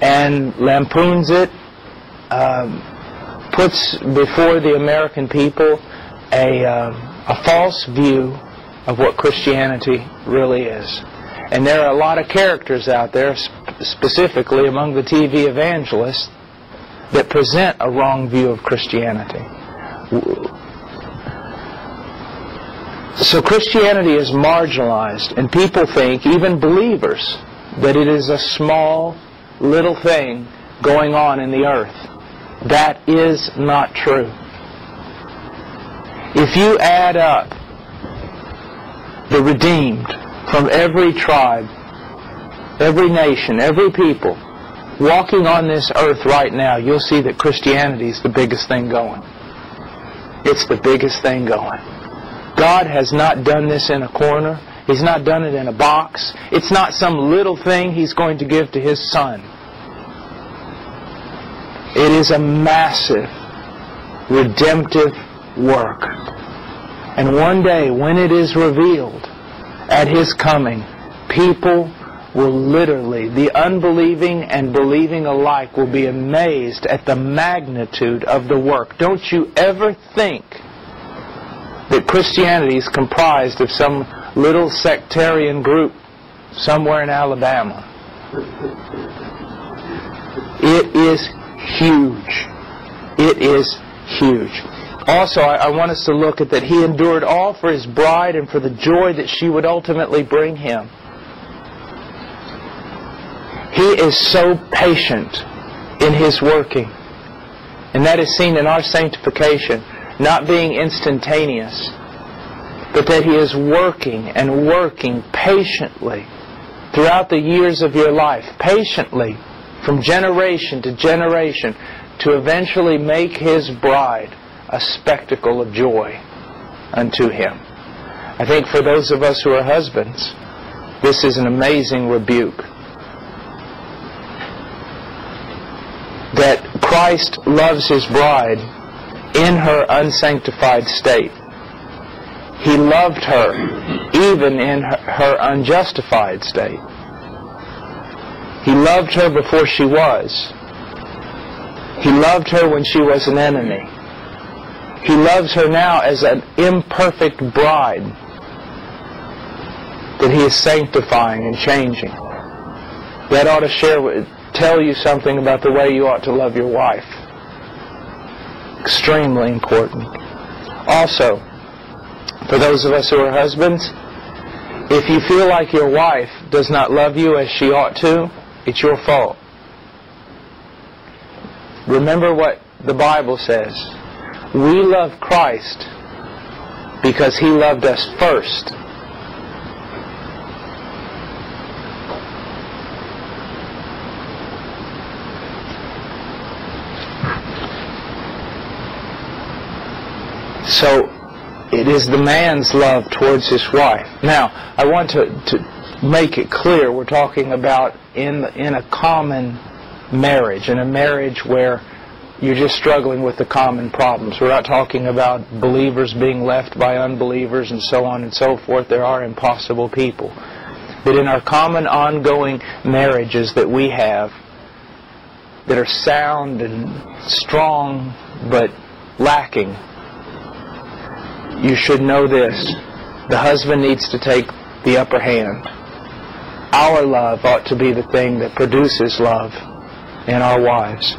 and lampoons it, um, puts before the American people a, uh, a false view of what Christianity really is. And there are a lot of characters out there, specifically among the TV evangelists, that present a wrong view of Christianity. So Christianity is marginalized, and people think, even believers, that it is a small, little thing going on in the earth. That is not true. If you add up the redeemed from every tribe, every nation, every people walking on this earth right now, you'll see that Christianity is the biggest thing going. It's the biggest thing going. God has not done this in a corner. He's not done it in a box. It's not some little thing He's going to give to His Son. It is a massive, redemptive work. And one day, when it is revealed at His coming, people will literally, the unbelieving and believing alike will be amazed at the magnitude of the work. Don't you ever think that Christianity is comprised of some little sectarian group somewhere in Alabama. It is huge. It is huge. Also, I, I, want us to look at that he endured all for his bride and for the joy that she would ultimately bring him. He is so patient in his working. And that is seen in our sanctification, not being instantaneous, but that he is working and working patiently throughout the years of your life, patiently, from generation to generation, to eventually make his bride a spectacle of joy unto him. I think for those of us who are husbands, this is an amazing rebuke. That Christ loves his bride in her unsanctified state. He loved her even in her unjustified state. He loved her before she was. He loved her when she was an enemy. He loves her now as an imperfect bride that he is sanctifying and changing. That ought to share tell you something about the way you ought to love your wife. Extremely important. Also, for those of us who are husbands, if you feel like your wife does not love you as she ought to, it's your fault. Remember what the Bible says. We love Christ because he loved us first. So it is the man's love towards his wife. Now, I want to, to make it clear we're talking about in, in a common marriage, in a marriage where you're just struggling with the common problems. We're not talking about believers being left by unbelievers and so on and so forth. There are impossible people. But in our common ongoing marriages that we have, that are sound and strong but lacking, you should know this. The husband needs to take the upper hand. Our love ought to be the thing that produces love in our wives.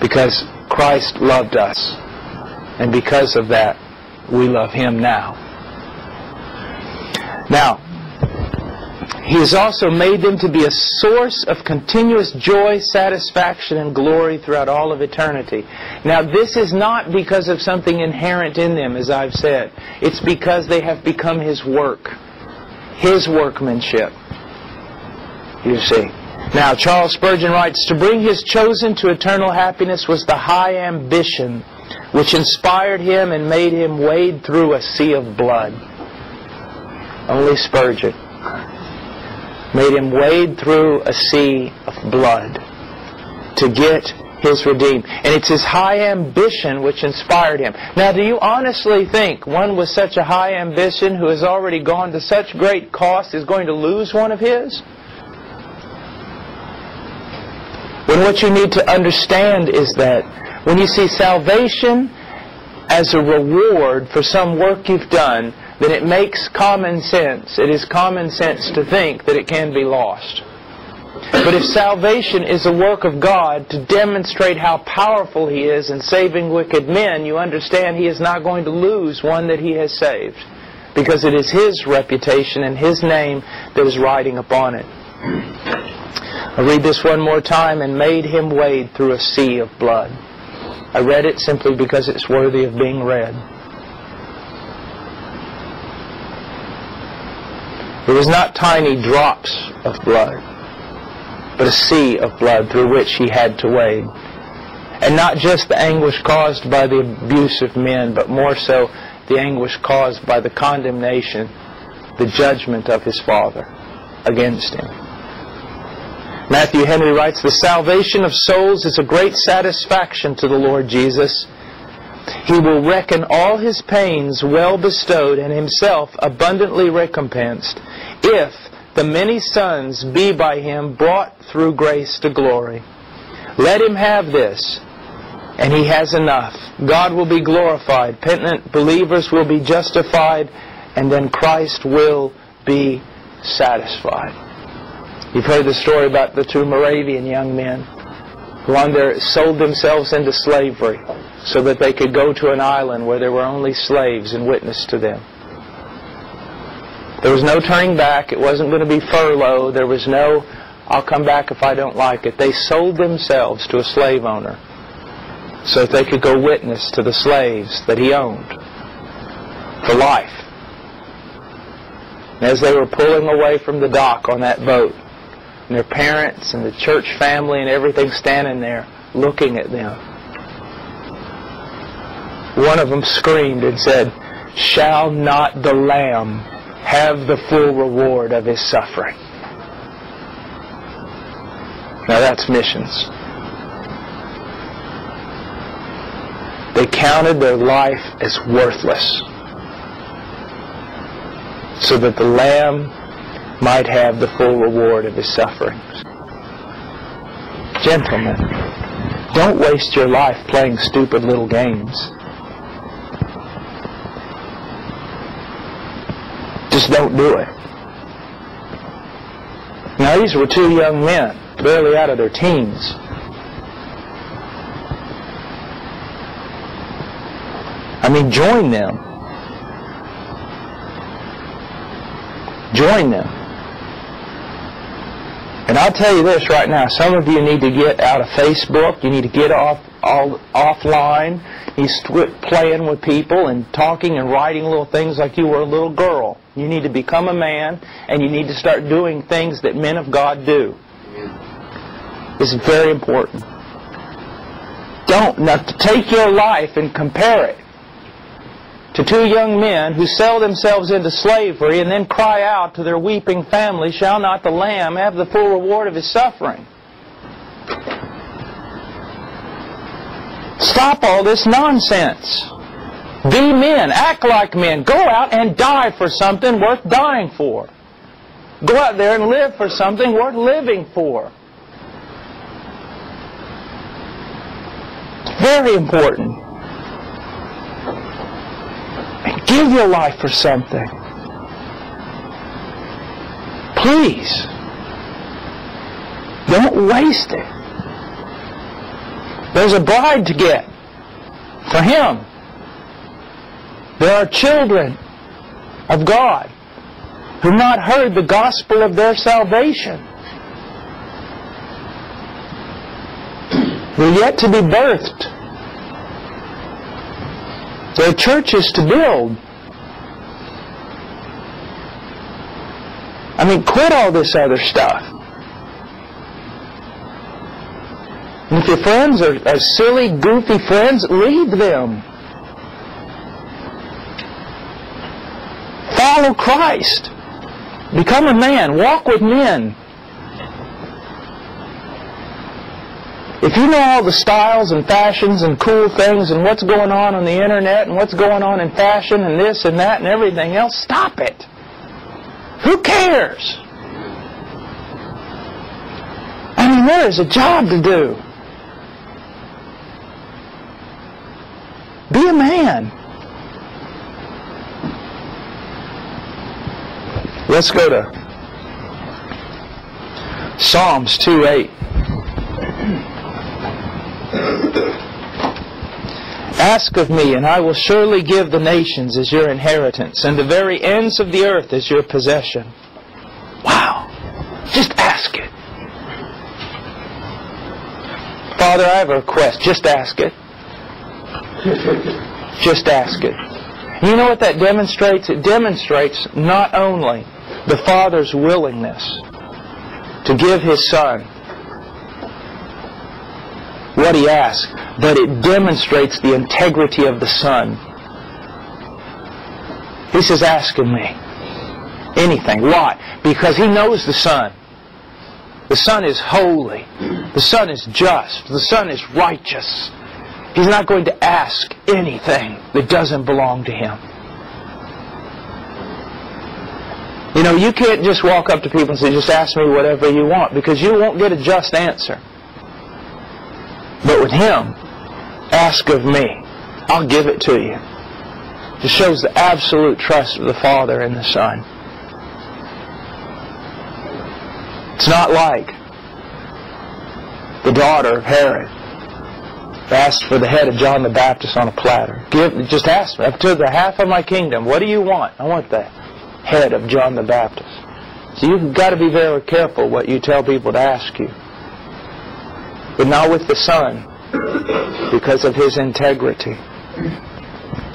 Because Christ loved us. And because of that, we love Him now. Now, he has also made them to be a source of continuous joy, satisfaction, and glory throughout all of eternity. Now, this is not because of something inherent in them, as I've said. It's because they have become His work, His workmanship. You see. Now, Charles Spurgeon writes, To bring His chosen to eternal happiness was the high ambition which inspired him and made him wade through a sea of blood. Only Spurgeon made him wade through a sea of blood to get his redeemed. And it's his high ambition which inspired him. Now, do you honestly think one with such a high ambition who has already gone to such great cost is going to lose one of his? When what you need to understand is that when you see salvation as a reward for some work you've done, then it makes common sense. It is common sense to think that it can be lost. But if salvation is a work of God to demonstrate how powerful He is in saving wicked men, you understand He is not going to lose one that He has saved. Because it is His reputation and His name that is riding upon it. I read this one more time and made him wade through a sea of blood. I read it simply because it's worthy of being read. It was not tiny drops of blood, but a sea of blood through which he had to wade. And not just the anguish caused by the abuse of men, but more so the anguish caused by the condemnation, the judgment of his Father against him. Matthew Henry writes, The salvation of souls is a great satisfaction to the Lord Jesus. He will reckon all his pains well bestowed and himself abundantly recompensed if the many sons be by him brought through grace to glory. Let him have this, and he has enough. God will be glorified, penitent believers will be justified, and then Christ will be satisfied. You've heard the story about the two Moravian young men who on their, sold themselves into slavery so that they could go to an island where there were only slaves and witness to them. There was no turning back. It wasn't going to be furlough. There was no, I'll come back if I don't like it. They sold themselves to a slave owner so that they could go witness to the slaves that he owned for life. And as they were pulling away from the dock on that boat, and their parents and the church family and everything standing there looking at them, one of them screamed and said, Shall not the Lamb have the full reward of his suffering? Now that's missions. They counted their life as worthless so that the Lamb might have the full reward of his sufferings. Gentlemen, don't waste your life playing stupid little games. Just don't do it. Now these were two young men, barely out of their teens. I mean, join them. Join them. And I'll tell you this right now, some of you need to get out of Facebook, you need to get off all offline, you quit playing with people and talking and writing little things like you were a little girl. You need to become a man and you need to start doing things that men of God do. It's very important. Don't now take your life and compare it to two young men who sell themselves into slavery and then cry out to their weeping family, Shall not the Lamb have the full reward of his suffering? Stop all this nonsense. Be men. Act like men. Go out and die for something worth dying for. Go out there and live for something worth living for. Very important. Give your life for something. Please. Don't waste it. There's a bride to get for him. There are children of God who have not heard the gospel of their salvation. They're yet to be birthed. There are churches to build. I mean, quit all this other stuff. And if your friends are, are silly, goofy friends, leave them. Follow Christ. Become a man. Walk with men. If you know all the styles and fashions and cool things and what's going on on the internet and what's going on in fashion and this and that and everything else, stop it. Who cares? I mean, there is a job to do. Be a man. Let's go to Psalms 2 8. Ask of me, and I will surely give the nations as your inheritance, and the very ends of the earth as your possession. Wow. Just ask it. Father, I have a request. Just ask it. Just ask it. You know what that demonstrates? It demonstrates not only the Father's willingness to give His Son what He asks, but it demonstrates the integrity of the Son. He says, asking me anything. Why? Because He knows the Son. The Son is holy. The Son is just. The Son is righteous. He's not going to ask anything that doesn't belong to Him. You know, you can't just walk up to people and say, just ask me whatever you want, because you won't get a just answer. But with Him, ask of me. I'll give it to you. It shows the absolute trust of the Father and the Son. It's not like the daughter of Herod asked for the head of John the Baptist on a platter. Give, just ask me, up to the half of my kingdom, what do you want? I want the head of John the Baptist. So you've got to be very careful what you tell people to ask you. But not with the Son, because of his integrity.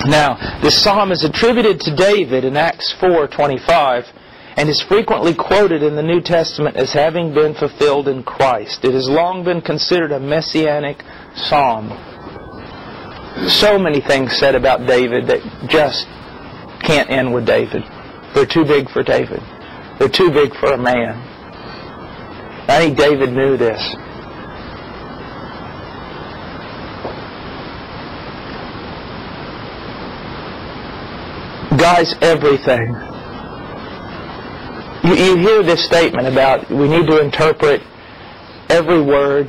Now, this psalm is attributed to David in Acts 4:25 and is frequently quoted in the New Testament as having been fulfilled in Christ. It has long been considered a messianic psalm. So many things said about David that just can't end with David. They're too big for David. They're too big for a man. I think David knew this. Guys, everything. You, you hear this statement about we need to interpret every word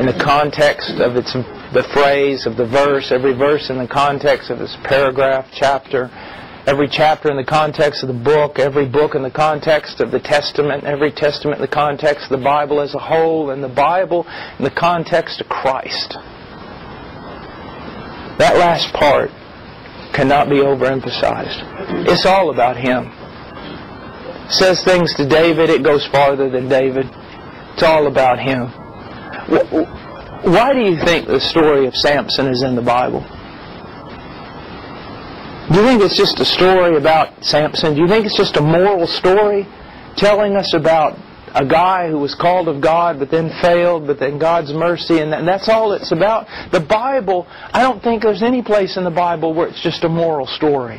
in the context of its the phrase of the verse, every verse in the context of its paragraph, chapter, every chapter in the context of the book, every book in the context of the Testament, every Testament in the context of the Bible as a whole, and the Bible in the context of Christ. That last part cannot be overemphasized. It's all about Him. Says things to David, it goes farther than David. It's all about Him. Why do you think the story of Samson is in the Bible? Do you think it's just a story about Samson? Do you think it's just a moral story telling us about a guy who was called of God but then failed, but then God's mercy, and that's all it's about? The Bible, I don't think there's any place in the Bible where it's just a moral story.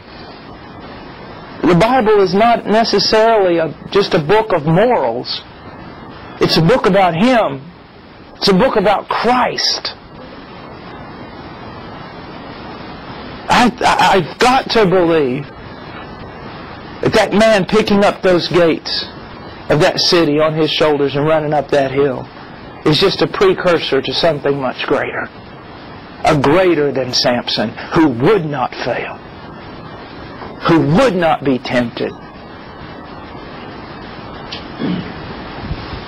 The Bible is not necessarily a, just a book of morals. It's a book about Him. It's a book about Christ. I, have got to believe that that man picking up those gates of that city on his shoulders and running up that hill is just a precursor to something much greater. A greater than Samson who would not fail, who would not be tempted,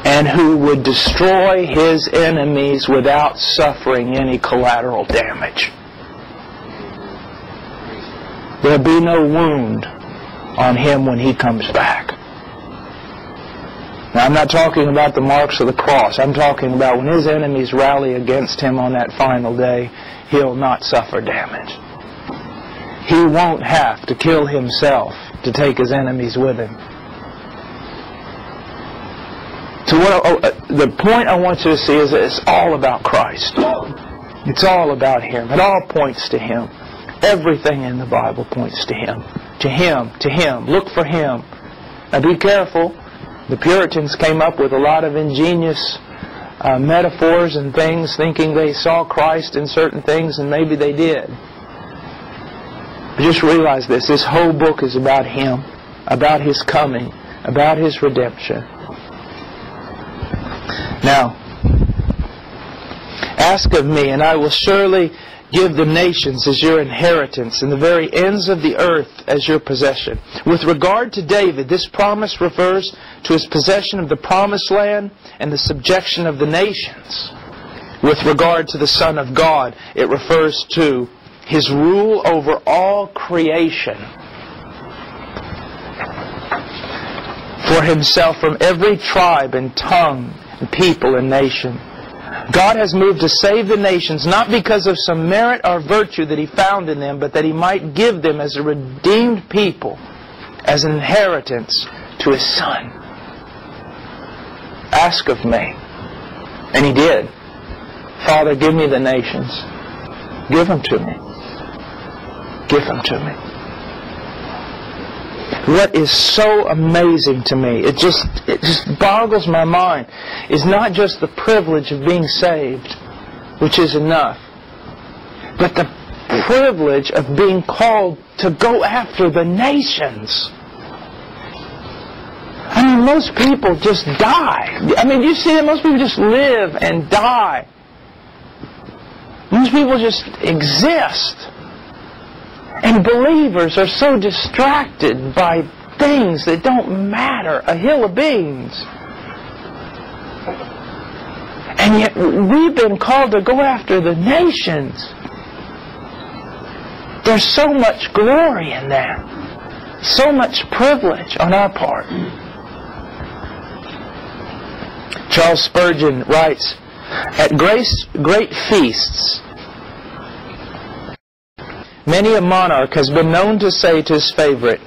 and who would destroy his enemies without suffering any collateral damage. There'll be no wound on him when he comes back. Now, I'm not talking about the marks of the cross. I'm talking about when his enemies rally against him on that final day, he'll not suffer damage. He won't have to kill himself to take his enemies with him. So what oh, uh, the point I want you to see is that it's all about Christ. It's all about Him. It all points to Him. Everything in the Bible points to Him. To Him, to Him. Look for Him. Now be careful. The Puritans came up with a lot of ingenious uh, metaphors and things, thinking they saw Christ in certain things, and maybe they did. But just realize this this whole book is about Him, about His coming, about His redemption. Now, ask of me, and I will surely give the nations as your inheritance and the very ends of the earth as your possession. With regard to David, this promise refers to his possession of the promised land and the subjection of the nations. With regard to the Son of God, it refers to his rule over all creation for himself from every tribe and tongue and people and nation. God has moved to save the nations not because of some merit or virtue that He found in them, but that He might give them as a redeemed people, as an inheritance to His Son. Ask of me. And He did. Father, give me the nations. Give them to me. Give them to me what is so amazing to me, it just, it just boggles my mind, is not just the privilege of being saved, which is enough, but the privilege of being called to go after the nations. I mean, most people just die. I mean, you see that most people just live and die. Most people just exist. And believers are so distracted by things that don't matter, a hill of beans. And yet we've been called to go after the nations. There's so much glory in that. So much privilege on our part. Charles Spurgeon writes, At grace, great feasts, many a monarch has been known to say to his favorite,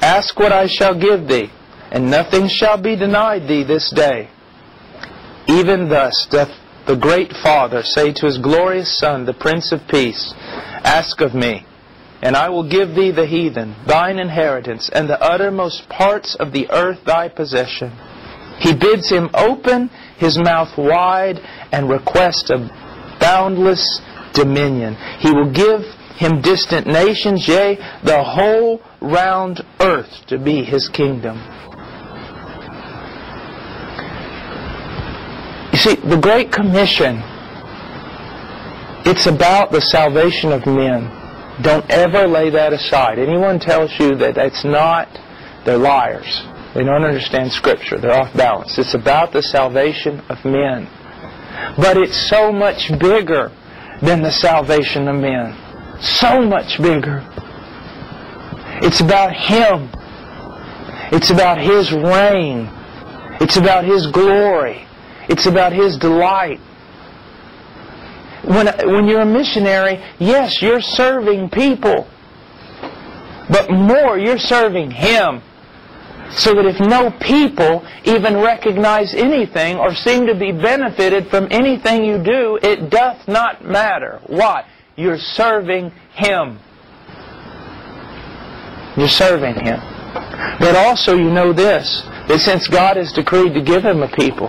Ask what I shall give thee, and nothing shall be denied thee this day. Even thus doth the great Father say to his glorious Son, the Prince of Peace, Ask of me, and I will give thee the heathen, thine inheritance, and the uttermost parts of the earth thy possession. He bids him open his mouth wide and request a boundless dominion. He will give him distant nations, yea, the whole round earth to be his kingdom. You see, the Great Commission, it's about the salvation of men. Don't ever lay that aside. Anyone tells you that that's not, they're liars. They don't understand Scripture. They're off balance. It's about the salvation of men. But it's so much bigger than the salvation of men. So much bigger. It's about Him. It's about His reign. It's about His glory. It's about His delight. When, when you're a missionary, yes, you're serving people. But more, you're serving Him so that if no people even recognize anything or seem to be benefited from anything you do, it doth not matter. Why? You're serving Him. You're serving Him. But also you know this, that since God has decreed to give Him a people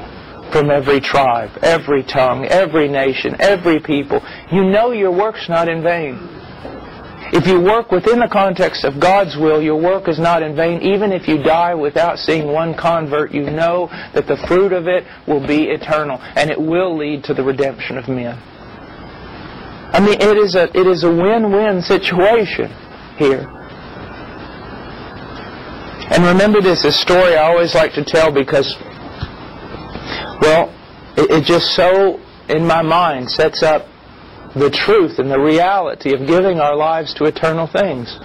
from every tribe, every tongue, every nation, every people, you know your work's not in vain. If you work within the context of God's will, your work is not in vain. Even if you die without seeing one convert, you know that the fruit of it will be eternal, and it will lead to the redemption of men. I mean, it is a, it is a win-win situation here. And remember this, a story I always like to tell because, well, it, it just so, in my mind, sets up the truth and the reality of giving our lives to eternal things.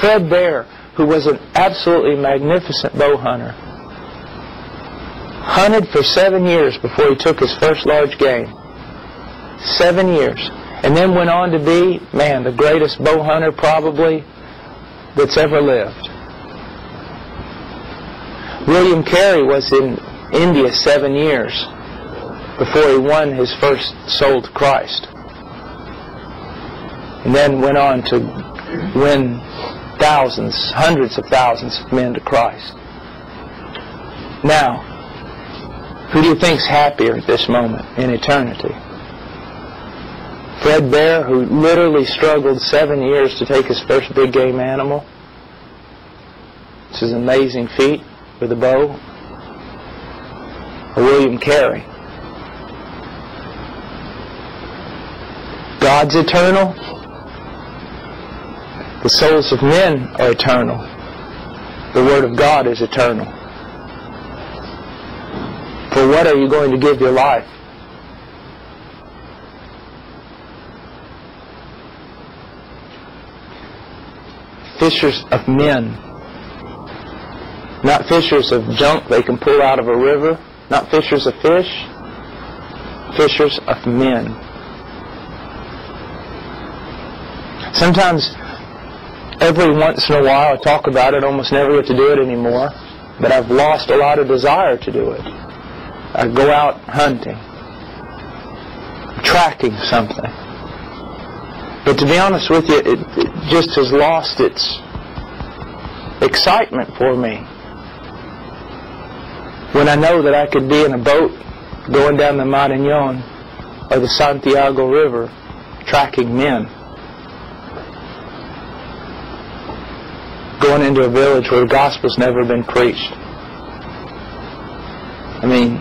Fred Bear, who was an absolutely magnificent bow hunter, hunted for seven years before he took his first large game. Seven years. And then went on to be, man, the greatest bow hunter probably that's ever lived. William Carey was in India seven years before he won his first soul to Christ and then went on to win thousands, hundreds of thousands of men to Christ. Now, who do you think's happier at this moment in eternity? Fred Bear, who literally struggled seven years to take his first big game animal. This is an amazing feat with a bow. Or William Carey. God's eternal. The souls of men are eternal. The Word of God is eternal. For what are you going to give your life? Fishers of men. Not fishers of junk they can pull out of a river. Not fishers of fish. Fishers of men. Sometimes every once in a while I talk about it, almost never get to do it anymore, but I've lost a lot of desire to do it. I go out hunting, tracking something. But to be honest with you, it, it just has lost its excitement for me. When I know that I could be in a boat going down the Marañon or the Santiago River tracking men. going into a village where the gospel's never been preached. I mean,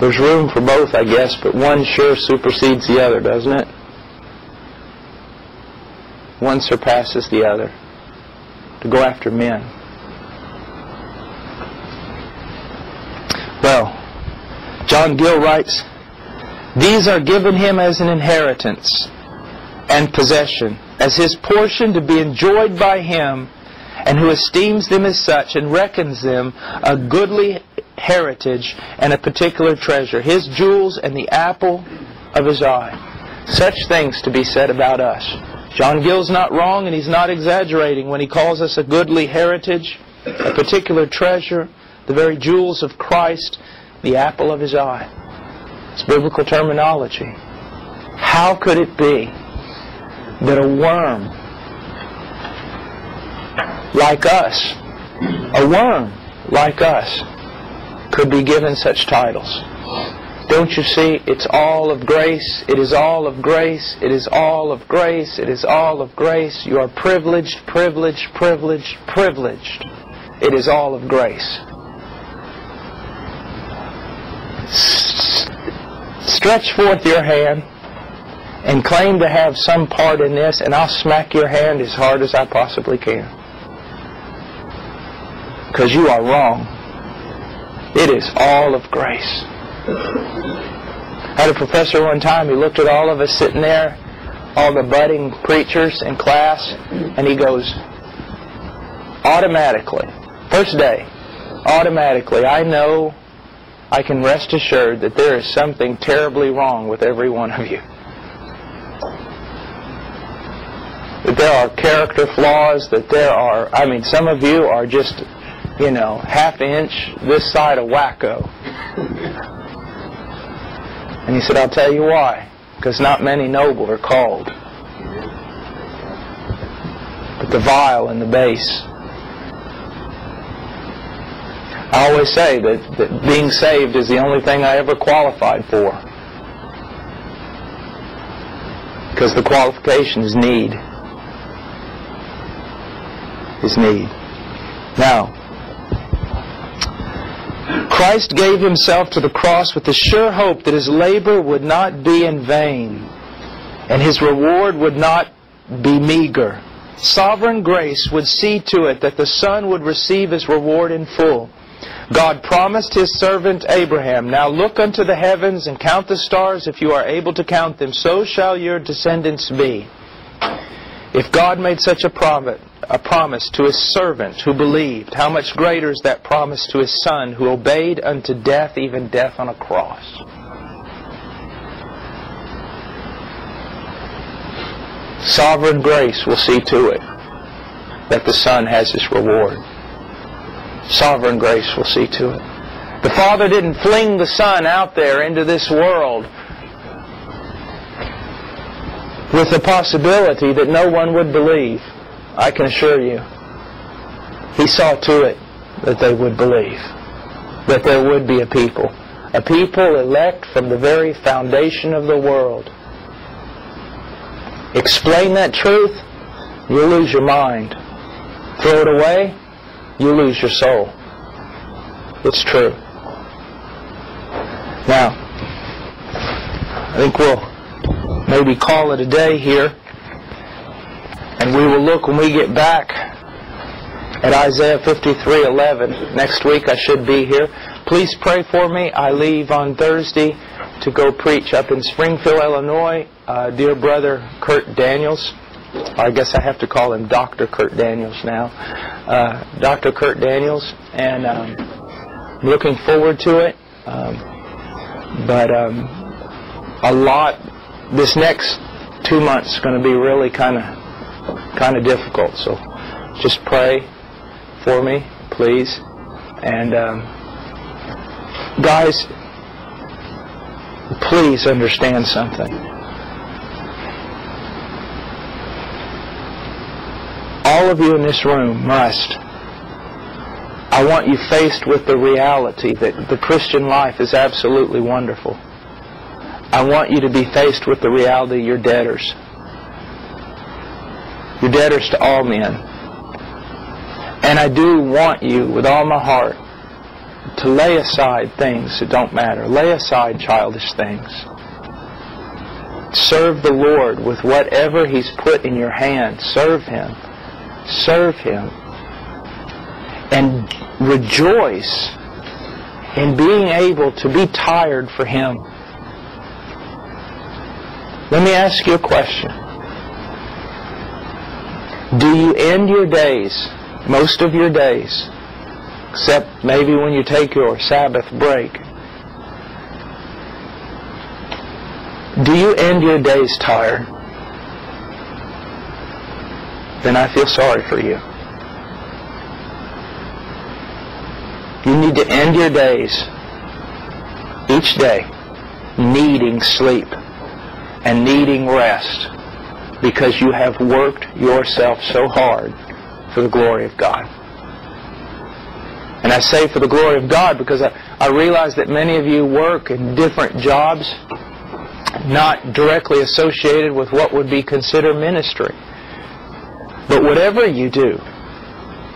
there's room for both, I guess, but one sure supersedes the other, doesn't it? One surpasses the other. To go after men. Well, John Gill writes, These are given him as an inheritance and possession, as his portion to be enjoyed by him, and who esteems them as such and reckons them a goodly heritage and a particular treasure, his jewels and the apple of his eye. Such things to be said about us. John Gill's not wrong and he's not exaggerating when he calls us a goodly heritage, a particular treasure, the very jewels of Christ, the apple of his eye. It's biblical terminology. How could it be that a worm like us, a worm like us, could be given such titles? Don't you see? It's all of grace. It is all of grace. It is all of grace. It is all of grace. You are privileged, privileged, privileged, privileged. It is all of grace. Stretch forth your hand and claim to have some part in this, and I'll smack your hand as hard as I possibly can. Because you are wrong. It is all of grace. I had a professor one time, he looked at all of us sitting there, all the budding preachers in class, and he goes, automatically, first day, automatically, I know I can rest assured that there is something terribly wrong with every one of you. That there are character flaws, that there are, I mean, some of you are just, you know, half inch this side of wacko. And he said, I'll tell you why. Because not many noble are called. But the vile and the base. I always say that, that being saved is the only thing I ever qualified for. Because the qualification is need. Is need. Now, Christ gave himself to the cross with the sure hope that his labor would not be in vain and his reward would not be meager. Sovereign grace would see to it that the Son would receive his reward in full. God promised his servant Abraham, Now look unto the heavens and count the stars if you are able to count them, so shall your descendants be. If God made such a promise, a promise to his servant who believed, how much greater is that promise to his son who obeyed unto death, even death on a cross? Sovereign grace will see to it that the son has his reward. Sovereign grace will see to it. The Father didn't fling the Son out there into this world with the possibility that no one would believe. I can assure you. He saw to it that they would believe, that there would be a people, a people elect from the very foundation of the world. Explain that truth, you'll lose your mind. Throw it away, you lose your soul. It's true. Now, I think we'll maybe call it a day here. And we will look when we get back at Isaiah 53:11. Next week I should be here. Please pray for me. I leave on Thursday to go preach up in Springfield, Illinois. Uh, dear brother Kurt Daniels. I guess I have to call him Dr. Kurt Daniels now. Uh, Dr. Kurt Daniels. And um, I'm looking forward to it. Um, but um, a lot, this next two months is going to be really kind of kind of difficult. So just pray for me, please. And um, guys, please understand something. All of you in this room must. I want you faced with the reality that the Christian life is absolutely wonderful. I want you to be faced with the reality you're debtors. You're debtors to all men. And I do want you with all my heart to lay aside things that don't matter. Lay aside childish things. Serve the Lord with whatever He's put in your hand. Serve Him. Serve Him. And rejoice in being able to be tired for Him. Let me ask you a question. Do you end your days, most of your days, except maybe when you take your Sabbath break, do you end your days tired? Then I feel sorry for you. You need to end your days each day needing sleep and needing rest because you have worked yourself so hard for the glory of God. And I say for the glory of God because I, I realize that many of you work in different jobs not directly associated with what would be considered ministry. But whatever you do,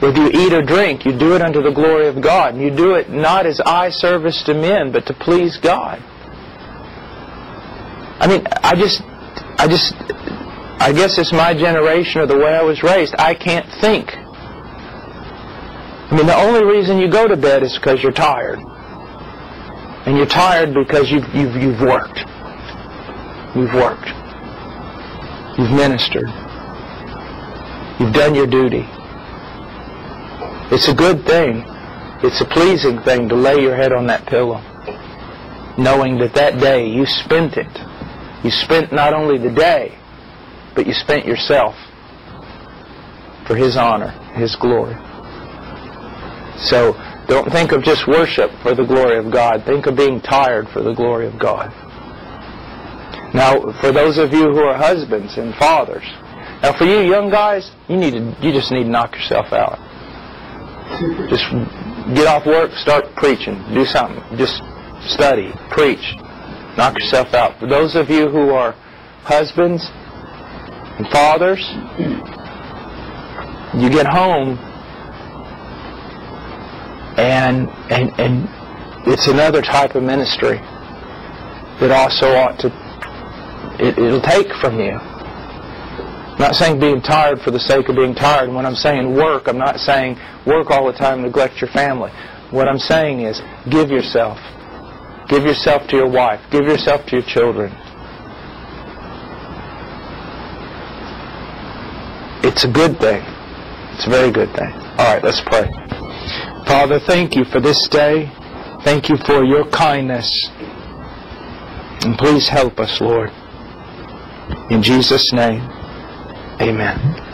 whether you eat or drink, you do it unto the glory of God. And you do it not as eye service to men, but to please God. I mean, I just, I just, I guess it's my generation or the way I was raised. I can't think. I mean, the only reason you go to bed is because you're tired. And you're tired because you've, you've, you've worked. You've worked. You've ministered. You've done your duty. It's a good thing. It's a pleasing thing to lay your head on that pillow, knowing that that day you spent it. You spent not only the day, but you spent yourself for His honor, His glory. So don't think of just worship for the glory of God. Think of being tired for the glory of God. Now, for those of you who are husbands and fathers, now for you young guys, you need to, you just need to knock yourself out. Just get off work, start preaching, do something. Just study, preach, knock yourself out. For those of you who are husbands and fathers, you get home and and and it's another type of ministry that also ought to it, it'll take from you. I'm not saying being tired for the sake of being tired. When I'm saying work, I'm not saying work all the time, neglect your family. What I'm saying is give yourself. Give yourself to your wife. Give yourself to your children. It's a good thing. It's a very good thing. All right, let's pray. Father, thank you for this day. Thank you for your kindness. And please help us, Lord. In Jesus' name, amen.